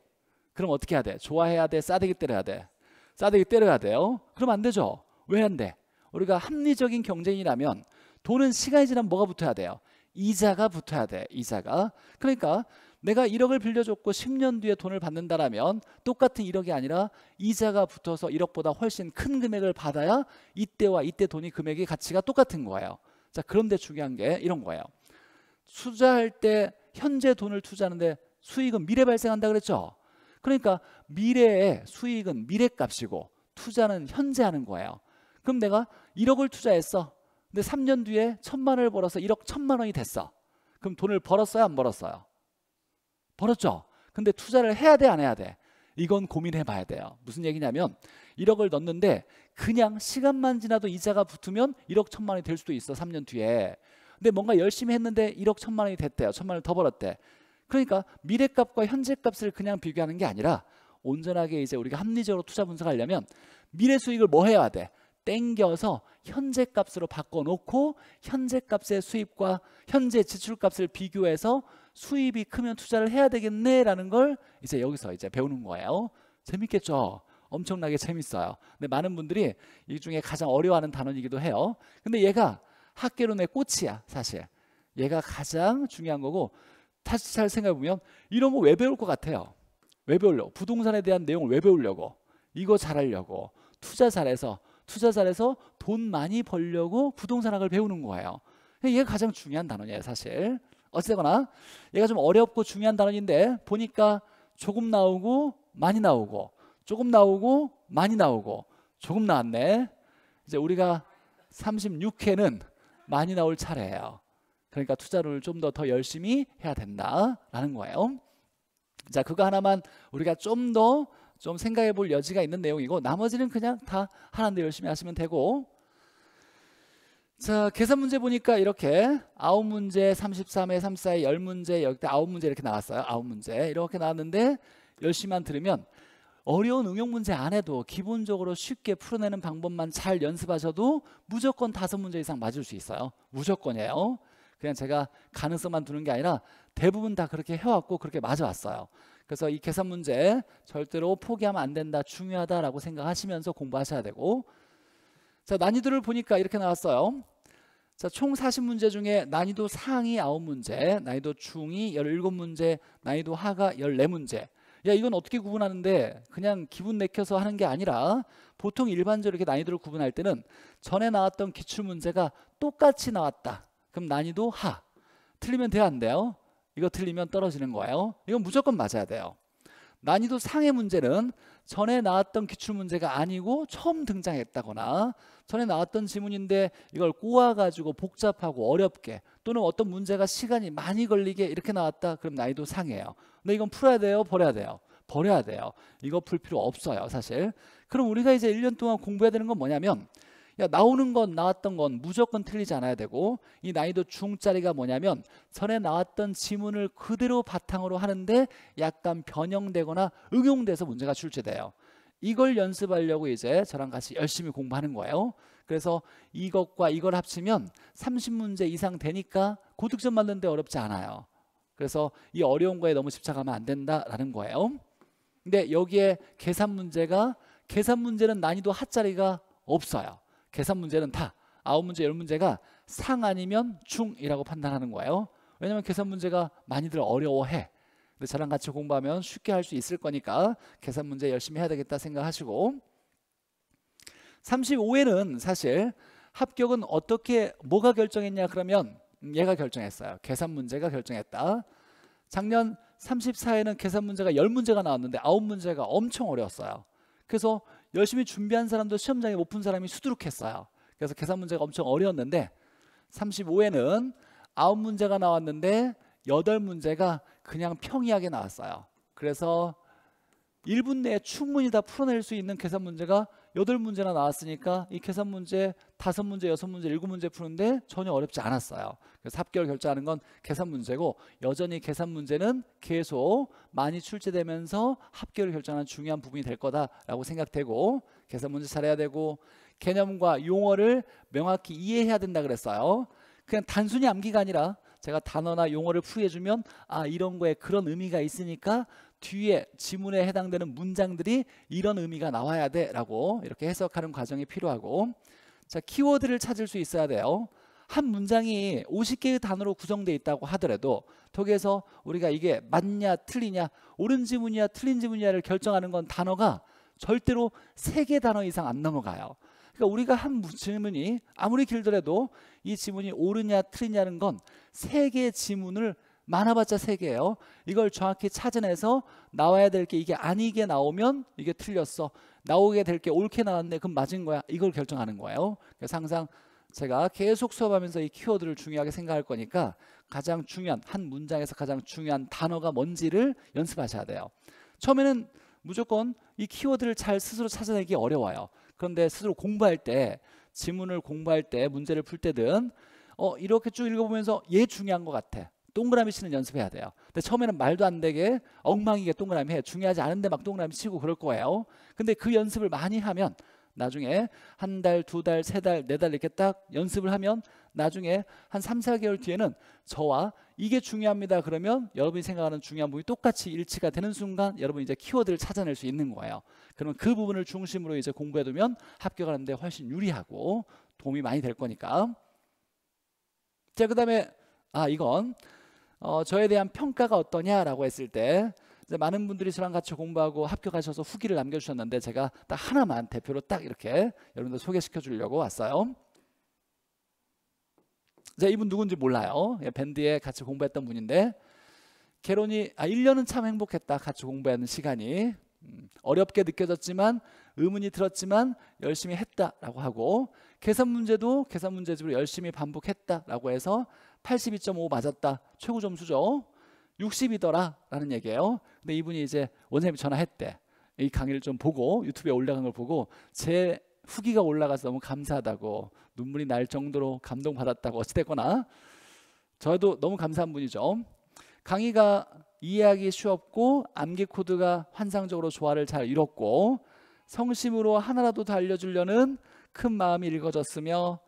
그럼 어떻게 해야 돼? 좋아해야 돼? 싸대기 때려야 돼? 싸대기 때려야 돼요. 그럼 안 되죠. 왜 안 돼? 우리가 합리적인 경쟁이라면 돈은 시간이 지나면 뭐가 붙어야 돼요? 이자가 붙어야 돼. 이자가. 그러니까 내가 1억을 빌려줬고 10년 뒤에 돈을 받는다라면 똑같은 1억이 아니라 이자가 붙어서 1억보다 훨씬 큰 금액을 받아야 이때와 이때 돈이 금액의 가치가 똑같은 거예요. 자, 그런데 중요한 게 이런 거예요. 투자할 때 현재 돈을 투자하는데 수익은 미래 발생한다 그랬죠? 그러니까 미래의 수익은 미래값이고 투자는 현재 하는 거예요. 그럼 내가 1억을 투자했어. 근데 3년 뒤에 천만 원을 벌어서 1억 천만 원이 됐어. 그럼 돈을 벌었어요? 안 벌었어요? 벌었죠. 근데 투자를 해야 돼? 안 해야 돼? 이건 고민해 봐야 돼요. 무슨 얘기냐면 1억을 넣는데 그냥 시간만 지나도 이자가 붙으면 1억 천만 원이 될 수도 있어. 3년 뒤에. 근데 뭔가 열심히 했는데 1억 천만 원이 됐대요. 천만 원을 더 벌었대. 그러니까 미래값과 현재값을 그냥 비교하는 게 아니라 온전하게 이제 우리가 합리적으로 투자 분석하려면 미래 수익을 뭐 해야 돼? 땡겨서 현재 값으로 바꿔놓고 현재 값의 수입과 현재 지출 값을 비교해서 수입이 크면 투자를 해야 되겠네라는 걸 이제 여기서 이제 배우는 거예요. 재밌겠죠? 엄청나게 재밌어요. 근데 많은 분들이 이 중에 가장 어려워하는 단원이기도 해요. 근데 얘가 학계론의 꽃이야 사실. 얘가 가장 중요한 거고 다시 잘 생각해 보면 이런 거 왜 배울 것 같아요? 왜 배우려고? 부동산에 대한 내용을 왜 배우려고? 이거 잘하려고 투자 잘해서 투자 잘해서 돈 많이 벌려고 부동산학을 배우는 거예요. 얘가 가장 중요한 단원이에요, 사실. 어쨌거나 얘가 좀 어렵고 중요한 단원인데 보니까 조금 나오고 많이 나오고 조금 나오고 많이 나오고 조금 나왔네. 이제 우리가 36회는 많이 나올 차례예요. 그러니까 투자를 좀 더 더 열심히 해야 된다라는 거예요. 자, 그거 하나만 우리가 좀더좀 생각해 볼 여지가 있는 내용이고 나머지는 그냥 다 하나인데 열심히 하시면 되고 자, 계산 문제 보니까 이렇게 아홉 문제, 33회, 34회, 열 문제, 여기 아홉 문제 이렇게 나왔어요. 아홉 문제 이렇게 나왔는데 열심히만 들으면 어려운 응용 문제 안 해도 기본적으로 쉽게 풀어내는 방법만 잘 연습하셔도 무조건 다섯 문제 이상 맞을 수 있어요. 무조건이에요. 그냥 제가 가능성만 두는 게 아니라 대부분 다 그렇게 해왔고 그렇게 맞아왔어요. 그래서 이 계산 문제 절대로 포기하면 안 된다, 중요하다라고 생각하시면서 공부하셔야 되고 자 난이도를 보니까 이렇게 나왔어요. 자, 총 40문제 중에 난이도 상이 9문제, 난이도 중이 17문제, 난이도 하가 14문제. 야, 이건 어떻게 구분하는데 그냥 기분 내켜서 하는 게 아니라 보통 일반적으로 이렇게 난이도를 구분할 때는 전에 나왔던 기출 문제가 똑같이 나왔다. 그럼 난이도 하. 틀리면 돼요, 안 돼요? 이거 틀리면 떨어지는 거예요. 이건 무조건 맞아야 돼요. 난이도 상의 문제는 전에 나왔던 기출 문제가 아니고 처음 등장했다거나 전에 나왔던 지문인데 이걸 꼬아가지고 복잡하고 어렵게 또는 어떤 문제가 시간이 많이 걸리게 이렇게 나왔다 그럼 난이도 상이에요 근데 이건 풀어야 돼요 버려야 돼요 버려야 돼요 이거 풀 필요 없어요 사실 그럼 우리가 이제 1년 동안 공부해야 되는 건 뭐냐면 야 나오는 건 나왔던 건 무조건 틀리지 않아야 되고 이 난이도 중짜리가 뭐냐면 전에 나왔던 지문을 그대로 바탕으로 하는데 약간 변형되거나 응용돼서 문제가 출제돼요. 이걸 연습하려고 이제 저랑 같이 열심히 공부하는 거예요. 그래서 이것과 이걸 합치면 30문제 이상 되니까 고득점 맞는데 어렵지 않아요. 그래서 이 어려운 거에 너무 집착하면 안 된다라는 거예요. 근데 여기에 계산 문제가 계산 문제는 난이도 하짜리가 없어요. 계산 문제는 다 아홉 문제, 열 문제가 상 아니면 중이라고 판단하는 거예요. 왜냐하면 계산 문제가 많이들 어려워해. 근데 저랑 같이 공부하면 쉽게 할 수 있을 거니까 계산 문제 열심히 해야 되겠다 생각하시고 35회는 사실 합격은 어떻게 뭐가 결정했냐 그러면 얘가 결정했어요. 계산 문제가 결정했다. 작년 34회는 계산 문제가 10문제가 나왔는데 9문제가 엄청 어려웠어요. 그래서 열심히 준비한 사람도 시험장에 못 푼 사람이 수두룩했어요. 그래서 계산 문제가 엄청 어려웠는데 35회는 9문제가 나왔는데 8문제가 그냥 평이하게 나왔어요. 그래서 1분 내에 충분히 다 풀어낼 수 있는 계산 문제가 8문제나 나왔으니까 이 계산 문제 5문제, 6문제, 7문제 푸는데 전혀 어렵지 않았어요. 그래서 합격을 결정하는 건 계산 문제고 여전히 계산 문제는 계속 많이 출제되면서 합격을 결정하는 중요한 부분이 될 거다라고 생각되고 계산 문제 잘해야 되고 개념과 용어를 명확히 이해해야 된다 그랬어요. 그냥 단순히 암기가 아니라 제가 단어나 용어를 풀이해주면 아 이런 거에 그런 의미가 있으니까 뒤에 지문에 해당되는 문장들이 이런 의미가 나와야 돼라고 이렇게 해석하는 과정이 필요하고 자 키워드를 찾을 수 있어야 돼요. 한 문장이 50개의 단어로 구성되어 있다고 하더라도 독에서 우리가 이게 맞냐 틀리냐 옳은 지문이냐 틀린 지문이냐를 결정하는 건 단어가 절대로 3개 단어 이상 안 넘어가요. 그러니까 우리가 한 지문이 아무리 길더라도 이 지문이 옳으냐 틀리냐는 건 세 개의 지문을 많아봤자 세 개예요. 이걸 정확히 찾아내서 나와야 될 게 이게 아니게 나오면 이게 틀렸어. 나오게 될 게 옳게 나왔네. 그럼 맞은 거야. 이걸 결정하는 거예요. 그래서 항상 제가 계속 수업하면서 이 키워드를 중요하게 생각할 거니까 가장 중요한 한 문장에서 가장 중요한 단어가 뭔지를 연습하셔야 돼요. 처음에는 무조건 이 키워드를 잘 스스로 찾아내기 어려워요. 그런데 스스로 공부할 때 지문을 공부할 때 문제를 풀 때든 어 이렇게 쭉 읽어보면서 얘 중요한 것 같아. 동그라미 치는 연습해야 돼요. 근데 처음에는 말도 안 되게 엉망이게 동그라미 해. 중요하지 않은데 막 동그라미 치고 그럴 거예요. 근데 그 연습을 많이 하면 나중에 한 달, 두 달, 세 달, 네 달 이렇게 딱 연습을 하면 나중에 한 3, 4개월 뒤에는 저와 이게 중요합니다. 그러면 여러분이 생각하는 중요한 부분이 똑같이 일치가 되는 순간 여러분 이제 키워드를 찾아낼 수 있는 거예요. 그러면 그 부분을 중심으로 이제 공부해 두면 합격하는데 훨씬 유리하고 도움이 많이 될 거니까. 자, 그 다음에 아, 이건 어, 저에 대한 평가가 어떠냐라고 했을 때 이제 많은 분들이 저랑 같이 공부하고 합격하셔서 후기를 남겨주셨는데 제가 딱 하나만 대표로 딱 이렇게 여러분들 소개시켜 주려고 왔어요. 자, 이분 누군지 몰라요. 예, 밴드에 같이 공부했던 분인데 개론이 아 1년은 참 행복했다. 같이 공부하는 시간이 음, 어렵게 느껴졌지만 의문이 들었지만 열심히 했다라고 하고 계산 문제도 계산 문제집으로 열심히 반복했다라고 해서 82.5 맞았다. 최고 점수죠. 60이더라 라는 얘기예요. 근데 이분이 이제 원장님이 전화했대. 이 강의를 좀 보고 유튜브에 올라간 걸 보고 제 후기가 올라가서 너무 감사하다고 눈물이 날 정도로 감동받았다고 어찌됐거나 저도 너무 감사한 분이죠. 강의가 이해하기 쉬웠고 암기 코드가 환상적으로 조화를 잘 이뤘고 성심으로 하나라도 더 알려주려는 큰 마음이 읽어졌으며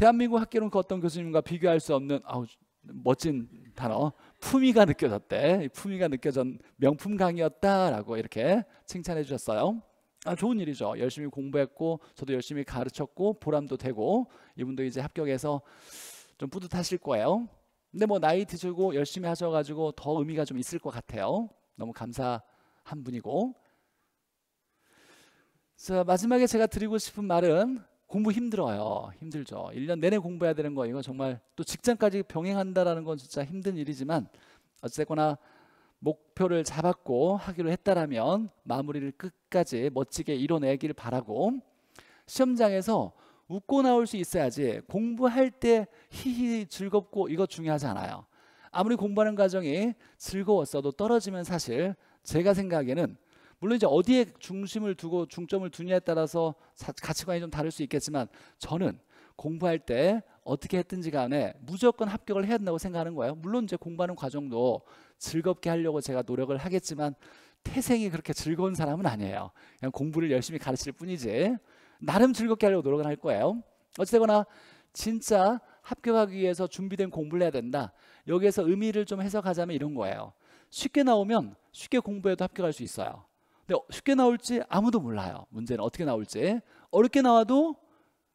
대한민국 학교는 그 어떤 교수님과 비교할 수 없는 아우 멋진 단어. 품위가 느껴졌대. 품위가 느껴진 명품 강의였다라고 이렇게 칭찬해 주셨어요. 아, 좋은 일이죠. 열심히 공부했고 저도 열심히 가르쳤고 보람도 되고 이분도 이제 합격해서 좀 뿌듯하실 거예요. 근데 뭐 나이 드시고 열심히 하셔가지고 더 의미가 좀 있을 것 같아요. 너무 감사한 분이고. 자 마지막에 제가 드리고 싶은 말은 공부 힘들어요. 힘들죠. 1년 내내 공부해야 되는 거 이거 정말 또 직장까지 병행한다라는 건 진짜 힘든 일이지만 어쨌거나 목표를 잡았고 하기로 했다라면 마무리를 끝까지 멋지게 이뤄내길 바라고 시험장에서 웃고 나올 수 있어야지 공부할 때 히히 즐겁고 이거 중요하지 않아요. 아무리 공부하는 과정이 즐거웠어도 떨어지면 사실 제가 생각에는 물론 이제 어디에 중심을 두고 중점을 두냐에 따라서 가치관이 좀 다를 수 있겠지만 저는 공부할 때 어떻게 했든지 간에 무조건 합격을 해야 된다고 생각하는 거예요. 물론 이제 공부하는 과정도 즐겁게 하려고 제가 노력을 하겠지만 태생이 그렇게 즐거운 사람은 아니에요. 그냥 공부를 열심히 가르칠 뿐이지 나름 즐겁게 하려고 노력을 할 거예요. 어찌되거나 진짜 합격하기 위해서 준비된 공부를 해야 된다. 여기에서 의미를 좀 해석하자면 이런 거예요. 쉽게 나오면 쉽게 공부해도 합격할 수 있어요. 근데 쉽게 나올지 아무도 몰라요. 문제는 어떻게 나올지. 어렵게 나와도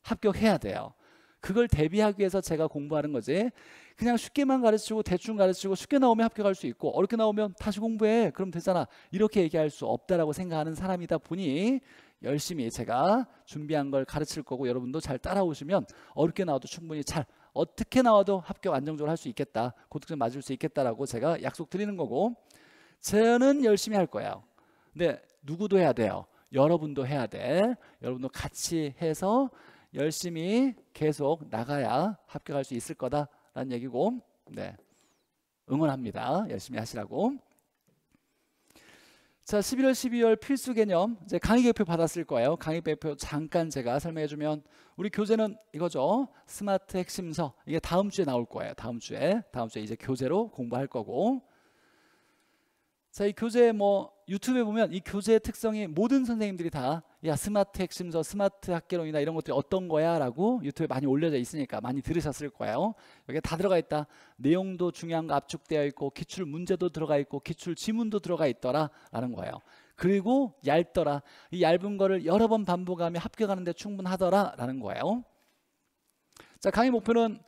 합격해야 돼요. 그걸 대비하기 위해서 제가 공부하는 거지. 그냥 쉽게만 가르치고 대충 가르치고 쉽게 나오면 합격할 수 있고 어렵게 나오면 다시 공부해. 그럼 되잖아. 이렇게 얘기할 수 없다라고 생각하는 사람이다 보니 열심히 제가 준비한 걸 가르칠 거고 여러분도 잘 따라오시면 어렵게 나와도 충분히 잘 어떻게 나와도 합격 안정적으로 할 수 있겠다. 고득점 맞을 수 있겠다라고 제가 약속 드리는 거고 저는 열심히 할 거예요. 근데 누구도 해야 돼요. 여러분도 해야 돼. 여러분도 같이 해서 열심히 계속 나가야 합격할 수 있을 거다라는 얘기고, 네. 응원합니다. 열심히 하시라고. 자, 11월, 12월 필수 개념 이제 강의 개표 받았을 거예요. 강의 개표 잠깐 제가 설명해 주면 우리 교재는 이거죠. 스마트 핵심서 이게 다음 주에 나올 거예요. 다음 주에 다음 주에 이제 교재로 공부할 거고 자, 이 교재 뭐 유튜브에 보면 이 교재의 특성이 모든 선생님들이 다 야, 스마트 핵심서, 스마트 학개론이나 이런 것들이 어떤 거야? 라고 유튜브에 많이 올려져 있으니까 많이 들으셨을 거예요. 여기에 다 들어가 있다. 내용도 중요한 거 압축되어 있고 기출 문제도 들어가 있고 기출 지문도 들어가 있더라 라는 거예요. 그리고 얇더라. 이 얇은 거를 여러 번 반복하면 합격하는데 충분하더라 라는 거예요. 자, 강의 목표는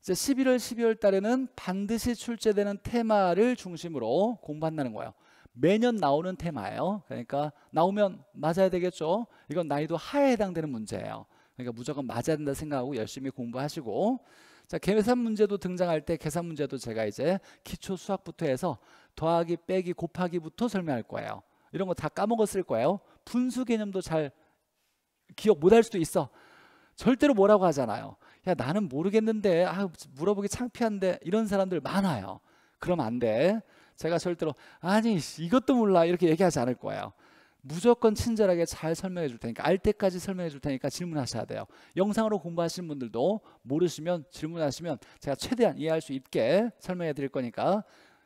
이제 11월, 12월 달에는 반드시 출제되는 테마를 중심으로 공부한다는 거예요. 매년 나오는 테마예요. 그러니까 나오면 맞아야 되겠죠. 이건 난이도 하에 해당되는 문제예요. 그러니까 무조건 맞아야 된다 생각하고 열심히 공부하시고 자 계산 문제도 등장할 때 계산 문제도 제가 이제 기초 수학부터 해서 더하기 빼기 곱하기부터 설명할 거예요. 이런 거 다 까먹었을 거예요. 분수 개념도 잘 기억 못 할 수도 있어. 절대로 뭐라고 하잖아요. 야 나는 모르겠는데 아 물어보기 창피한데 이런 사람들 많아요. 그럼 안 돼. 제가 절대로 아니 이것도 몰라 이렇게 얘기하지 않을 거예요. 무조건 친절하게 잘 설명해 줄 테니까 알 때까지 설명해 줄 테니까 질문하셔야 돼요. 영상으로 공부하시는 분들도 모르시면 질문하시면 제가 최대한 이해할 수 있게 설명해 드릴 거니까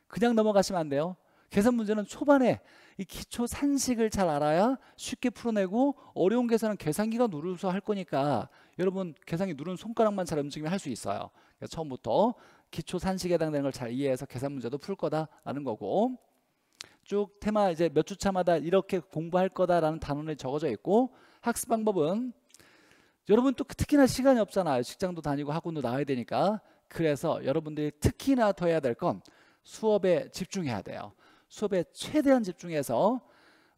그냥 넘어가시면 안 돼요. 계산 문제는 초반에 이 기초 산식을 잘 알아야 쉽게 풀어내고 어려운 계산은 계산기가 누르서 할 거니까 여러분 계산기 누른 손가락만 잘 움직이면 할 수 있어요. 그래서 처음부터 기초 산식에 해당되는 걸 잘 이해해서 계산 문제도 풀 거다라는 거고 쭉 테마 이제 몇 주차마다 이렇게 공부할 거다라는 단원이 적어져 있고 학습 방법은 여러분 또 특히나 시간이 없잖아요. 직장도 다니고 학원도 나와야 되니까 그래서 여러분들이 특히나 더 해야 될 건 수업에 집중해야 돼요. 수업에 최대한 집중해서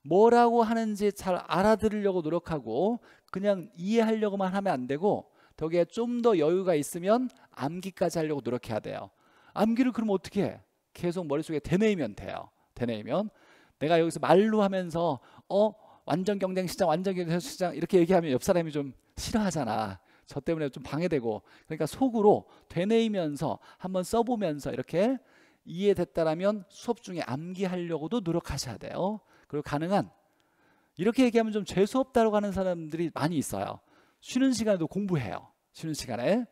뭐라고 하는지 잘 알아들으려고 노력하고 그냥 이해하려고만 하면 안 되고 덕에 좀 더 여유가 있으면 암기까지 하려고 노력해야 돼요. 암기를 그럼 어떻게 해? 계속 머릿속에 되뇌이면 돼요. 되뇌이면 내가 여기서 말로 하면서 어 완전 경쟁 시장 완전 경쟁 시장 이렇게 얘기하면 옆 사람이 좀 싫어하잖아. 저 때문에 좀 방해되고 그러니까 속으로 되뇌이면서 한번 써보면서 이렇게 이해됐다라면 수업 중에 암기하려고도 노력하셔야 돼요. 그리고 가능한 이렇게 얘기하면 좀 재수 없다고 하는 사람들이 많이 있어요. 쉬는 시간에도 공부해요. 쉬는 시간에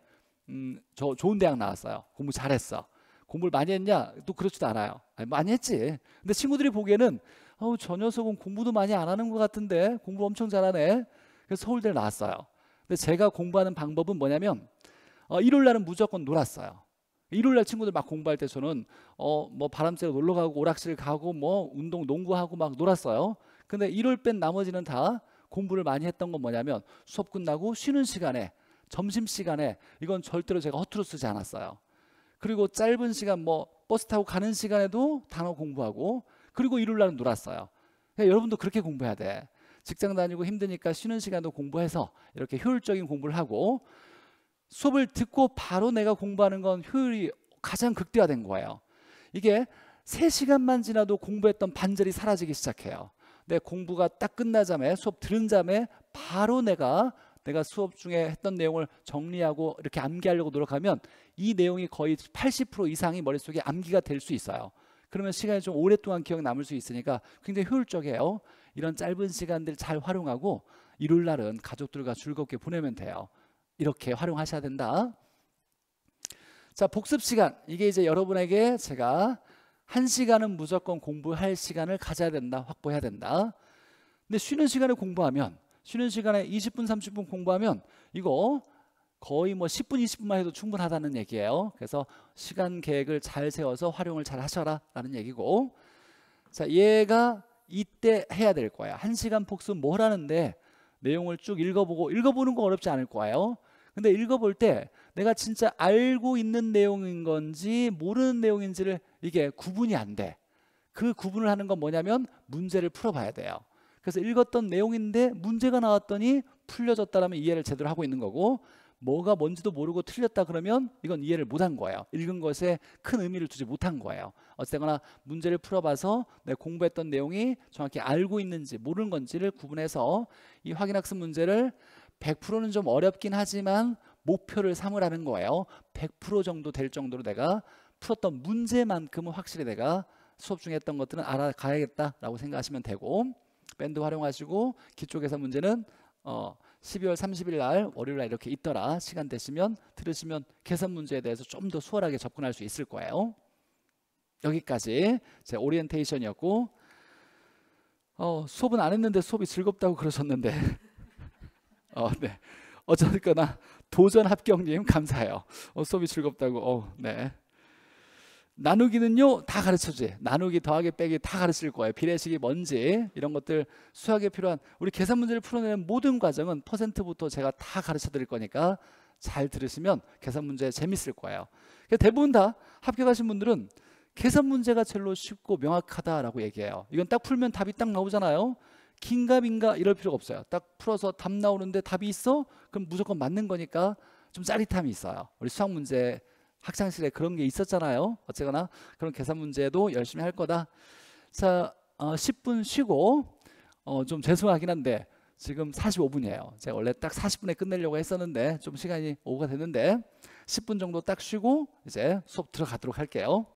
음, 저 좋은 대학 나왔어요. 공부 잘했어. 공부를 많이 했냐? 또 그렇지도 않아요. 아니, 많이 했지. 근데 친구들이 보기에는 어우, 저 녀석은 공부도 많이 안 하는 것 같은데 공부 엄청 잘하네. 그래서 서울대를 나왔어요. 근데 제가 공부하는 방법은 뭐냐면 어, 일요일 날은 무조건 놀았어요. 일요일 날 친구들 막 공부할 때 저는 어 뭐 바람 쐬러 놀러 가고 오락실 가고 뭐 운동 농구하고 막 놀았어요. 근데 일요일 뺀 나머지는 다 공부를 많이 했던 건 뭐냐면 수업 끝나고 쉬는 시간에 점심 시간에 이건 절대로 제가 허투루 쓰지 않았어요. 그리고 짧은 시간 뭐 버스 타고 가는 시간에도 단어 공부하고 그리고 일요일 날은 놀았어요. 그러니까 여러분도 그렇게 공부해야 돼. 직장 다니고 힘드니까 쉬는 시간도 공부해서 이렇게 효율적인 공부를 하고 수업을 듣고 바로 내가 공부하는 건 효율이 가장 극대화된 거예요. 이게 3시간만 지나도 공부했던 반절이 사라지기 시작해요. 내 공부가 딱 끝나자마자 수업 들은 잠에 바로 내가 내가 수업 중에 했던 내용을 정리하고 이렇게 암기하려고 노력하면 이 내용이 거의 80% 이상이 머릿속에 암기가 될 수 있어요. 그러면 시간이 좀 오랫동안 기억에 남을 수 있으니까 굉장히 효율적이에요. 이런 짧은 시간들 잘 활용하고 일요일 날은 가족들과 즐겁게 보내면 돼요. 이렇게 활용하셔야 된다. 자, 복습 시간. 이게 이제 여러분에게 제가 한 시간은 무조건 공부할 시간을 가져야 된다. 확보해야 된다. 근데 쉬는 시간에 공부하면 쉬는 시간에 20분, 30분 공부하면 이거 거의 뭐 10분, 20분만 해도 충분하다는 얘기예요. 그래서 시간 계획을 잘 세워서 활용을 잘 하셔라 라는 얘기고 자, 얘가 이때 해야 될 거야. 한 시간 복습 뭘 하는데 내용을 쭉 읽어보고 읽어보는 거 어렵지 않을 거예요. 근데 읽어볼 때 내가 진짜 알고 있는 내용인 건지 모르는 내용인지를 이게 구분이 안 돼. 그 구분을 하는 건 뭐냐면 문제를 풀어봐야 돼요. 그래서 읽었던 내용인데 문제가 나왔더니 풀려졌다라면 이해를 제대로 하고 있는 거고 뭐가 뭔지도 모르고 틀렸다 그러면 이건 이해를 못한 거예요. 읽은 것에 큰 의미를 두지 못한 거예요. 어쨌거나 문제를 풀어봐서 내 공부했던 내용이 정확히 알고 있는지 모르는 건지를 구분해서 이 확인학습 문제를 100%는 좀 어렵긴 하지만 목표를 삼으라는 거예요. 100% 정도 될 정도로 내가 풀었던 문제만큼은 확실히 내가 수업 중에 했던 것들은 알아가야겠다라고 생각하시면 되고 밴드 활용하시고 기초 계산 문제는 어 12월 30일 날 월요일 날 이렇게 있더라 시간 되시면 들으시면 계산 문제에 대해서 좀 더 수월하게 접근할 수 있을 거예요. 여기까지 제 오리엔테이션이었고 어, 수업은 안 했는데 수업이 즐겁다고 그러셨는데 [LAUGHS] 어, 네. 어쨌거나 도전 합격님 감사해요. 어, 수업이 즐겁다고. 어, 네. 나누기는요 다 가르쳐줘. 나누기, 더하기, 빼기 다 가르칠 거예요. 비례식이 뭔지 이런 것들 수학에 필요한 우리 계산 문제를 풀어내는 모든 과정은 퍼센트부터 제가 다 가르쳐 드릴 거니까 잘 들으시면 계산 문제 재밌을 거예요. 대부분 다 합격하신 분들은 계산 문제가 제일 쉽고 명확하다라고 얘기해요. 이건 딱 풀면 답이 딱 나오잖아요. 긴가 민가 이럴 필요가 없어요. 딱 풀어서 답 나오는데 답이 있어? 그럼 무조건 맞는 거니까 좀 짜릿함이 있어요. 우리 수학 문제 학창시절에 그런 게 있었잖아요. 어쨌거나 그런 계산 문제도 열심히 할 거다. 자, 어, 10분 쉬고 어, 좀 죄송하긴 한데 지금 45분이에요. 제가 원래 딱 40분에 끝내려고 했었는데 좀 시간이 오가 됐는데 10분 정도 딱 쉬고 이제 수업 들어가도록 할게요.